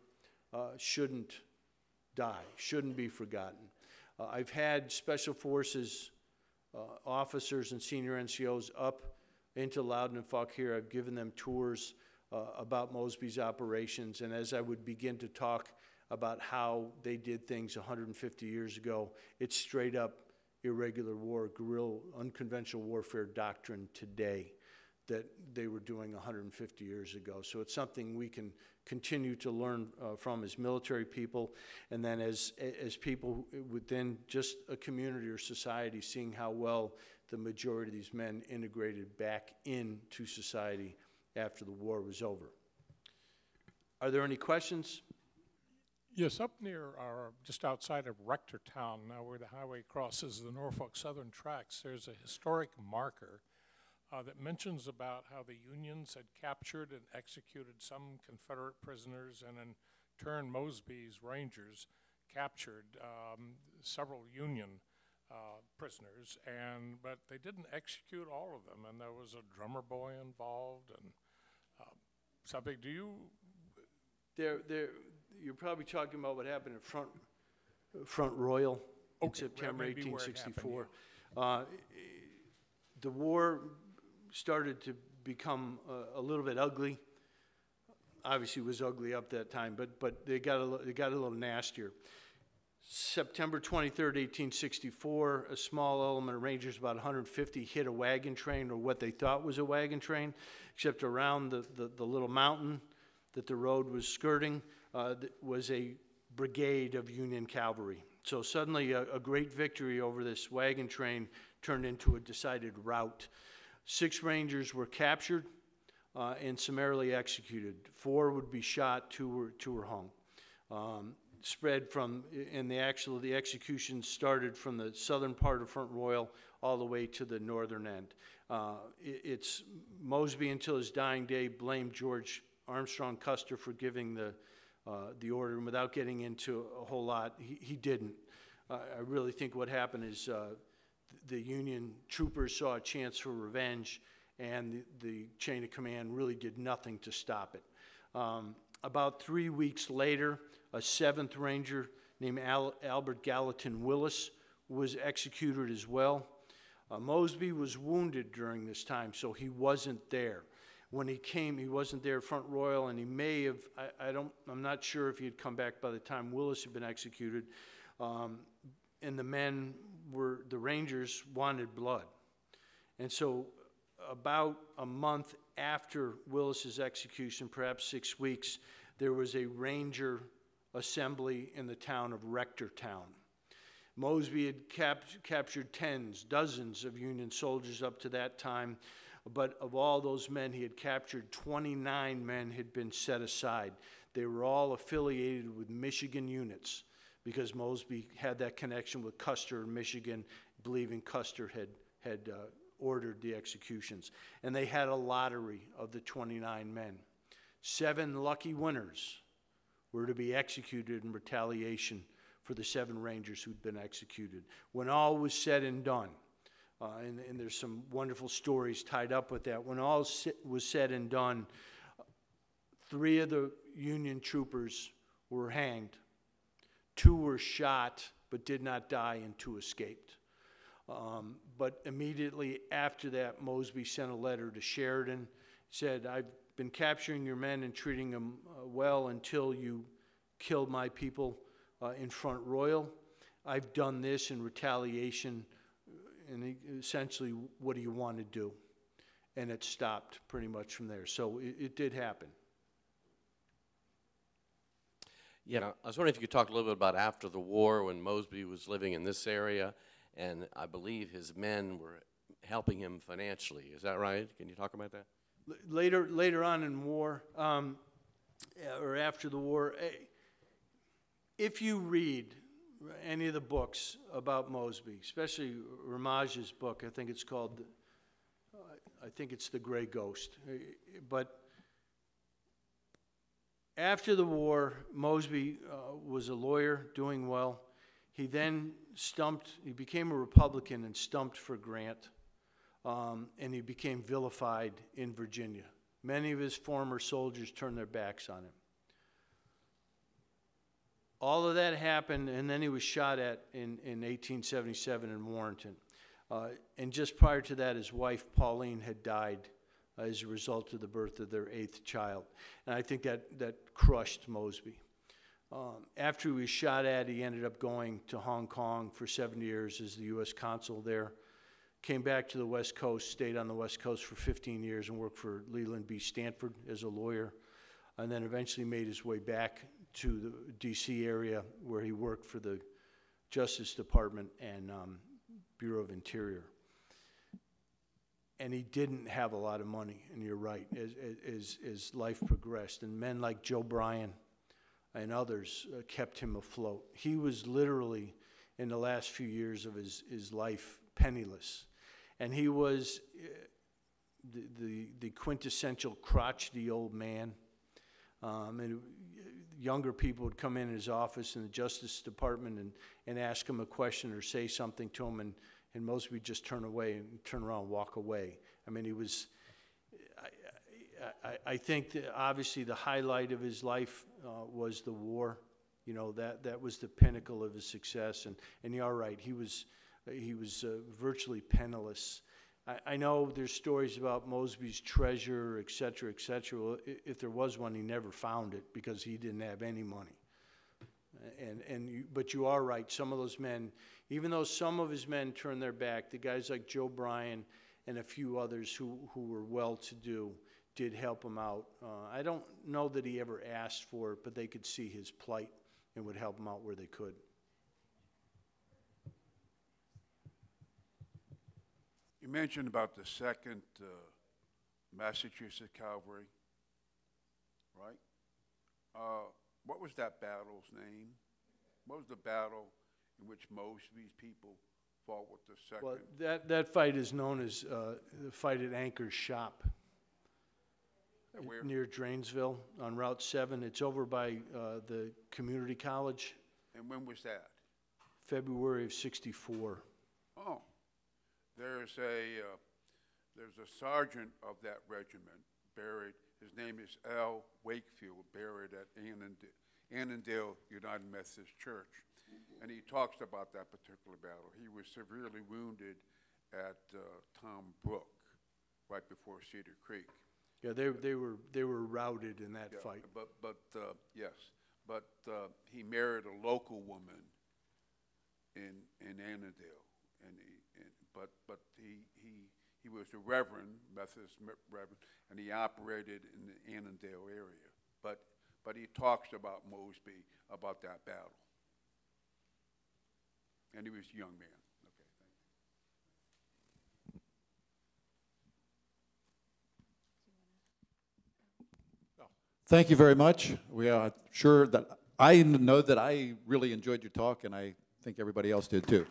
shouldn't die, shouldn't be forgotten. I've had special forces uh, officers and senior NCOs up into Loudoun and Fauquier. I've given them tours uh, about Mosby's operations, and as I would begin to talk about how they did things 150 years ago, it's straight up irregular war, guerrilla, unconventional warfare doctrine today that they were doing 150 years ago. So it's something we can continue to learn uh, from as military people, and then as as people within just a community or society, seeing how well the majority of these men integrated back into society after the war was over. Are there any questions? Yes, up near our, just outside of Rectortown, now where the highway crosses the Norfolk Southern tracks, there's a historic marker uh, that mentions about how the Unions had captured and executed some Confederate prisoners, and in turn, Mosby's Rangers captured um, several Union uh, prisoners, and but they didn't execute all of them, and there was a drummer boy involved and uh, something. Do you There, there, you're probably talking about what happened at Front, Front Royal in Okay, well, September maybe where it happened, 1864. Uh, The war started to become a, a little bit ugly. Obviously, was ugly up that time, but, but they got a, they got a little nastier. September 23rd, 1864, a small element of Rangers, about 150, hit a wagon train, or what they thought was a wagon train, except around the, the, the little mountain that the road was skirting uh, was a brigade of Union cavalry. So suddenly, a, a great victory over this wagon train turned into a decided rout. Six Rangers were captured uh, and summarily executed. Four would be shot, two were, two were hung. Um, spread from, and the actual, the execution started from the southern part of Front Royal all the way to the northern end. Uh, i- It's, Mosby until his dying day blamed George Armstrong Custer for giving the, uh, the order, and without getting into a whole lot, he, he didn't. I I really think what happened is uh, the Union troopers saw a chance for revenge, and the, the chain of command really did nothing to stop it. Um, about three weeks later, a seventh ranger named Al- Albert Gallatin Willis was executed as well. Uh, Mosby was wounded during this time, so he wasn't there. When he came, he wasn't there at Front Royal, and he may have, I, I don't, I'm not sure if he had come back by the time Willis had been executed. Um, and the men were, the Rangers wanted blood. And so, about a month after Willis's execution, perhaps six weeks, there was a Ranger assembly in the town of Rectortown. Mosby had cap- captured tens, dozens of Union soldiers up to that time, but of all those men he had captured, 29 men had been set aside. They were all affiliated with Michigan units because Mosby had that connection with Custer in Michigan, believing Custer had, had uh, ordered the executions. And they had a lottery of the 29 men. Seven lucky winners were to be executed in retaliation for the seven Rangers who'd been executed. When all was said and done, uh, and, and there's some wonderful stories tied up with that, when all was said and done, three of the Union troopers were hanged, two were shot but did not die, and two escaped. Um, but immediately after that, Mosby sent a letter to Sheridan, said, I've been capturing your men and treating them uh, well until you killed my people uh, in Front Royal. I've done this in retaliation, and essentially, what do you want to do? And it stopped pretty much from there. So it, it did happen. Yeah, I was wondering if you could talk a little bit about after the war when Mosby was living in this area, and I believe his men were helping him financially. Is that right? Can you talk about that? L- Later, later on in war, um, uh, or after the war, eh, if you read any of the books about Mosby, especially Ramage's book, I think it's called, uh, I think it's The Gray Ghost. Eh, But after the war, Mosby uh, was a lawyer doing well. He then stumped, he became a Republican and stumped for Grant um, and he became vilified in Virginia. Many of his former soldiers turned their backs on him. All of that happened, and then he was shot at in, in 1877 in Warrenton. Uh, and just prior to that, his wife Pauline had died uh, as a result of the birth of their eighth child. And I think that, that crushed Mosby. Um, after he was shot at, he ended up going to Hong Kong for seven years as the U.S. consul there came back to the West Coast, stayed on the West Coast for 15 years and worked for Leland B. Stanford as a lawyer, and then eventually made his way back to the D.C. area where he worked for the Justice Department and um, Bureau of Interior. And he didn't have a lot of money, and you're right, as, as, as life progressed. And men like Joe Bryan and others uh, kept him afloat. He was literally, in the last few years of his, his life, penniless. And he was uh, the, the, the quintessential crotchety old man. Um, and younger people would come in his office in the Justice Department and, and ask him a question or say something to him, and, and most would just turn away and turn around and walk away. I mean, he was, I, I, I think that obviously the highlight of his life uh, was the war. You know, that, that was the pinnacle of his success. And, and you're right, he was, he was uh, virtually penniless. I, I know there's stories about Mosby's treasure, et cetera, et cetera. If there was one, he never found it because he didn't have any money. And, and you, but you are right, some of those men, even though some of his men turned their back, the guys like Joe Bryan and a few others who, who were well-to-do did help him out. Uh, I don't know that he ever asked for it, but they could see his plight and would help him out where they could. You mentioned about the second uh, Massachusetts Cavalry, right? Uh, What was that battle's name? What was the battle in which most of these people fought with the second? Well, that, that fight is known as uh, the fight at Anker's Shop. Where? Near Dranesville on Route 7. It's over by uh, the community college, And when was that? February of 64. Oh, there's a, uh, there's a sergeant of that regiment buried, his name is Al Wakefield, buried at Annandale, Annandale United Methodist Church. And he talks about that particular battle. He was severely wounded at uh, Tom Brook, right before Cedar Creek. Yeah, they, they were, they were routed in that Yeah, fight. But, but, uh, yes, but uh, he married a local woman in, in Annandale, and he, and, but, but he, he, was a reverend, Methodist reverend, and he operated in the Annandale area. But, but he talks about Mosby, about that battle. And he was a young man. Okay, thank you. Thank you very much. We are sure that, I know that I really enjoyed your talk, and I think everybody else did too.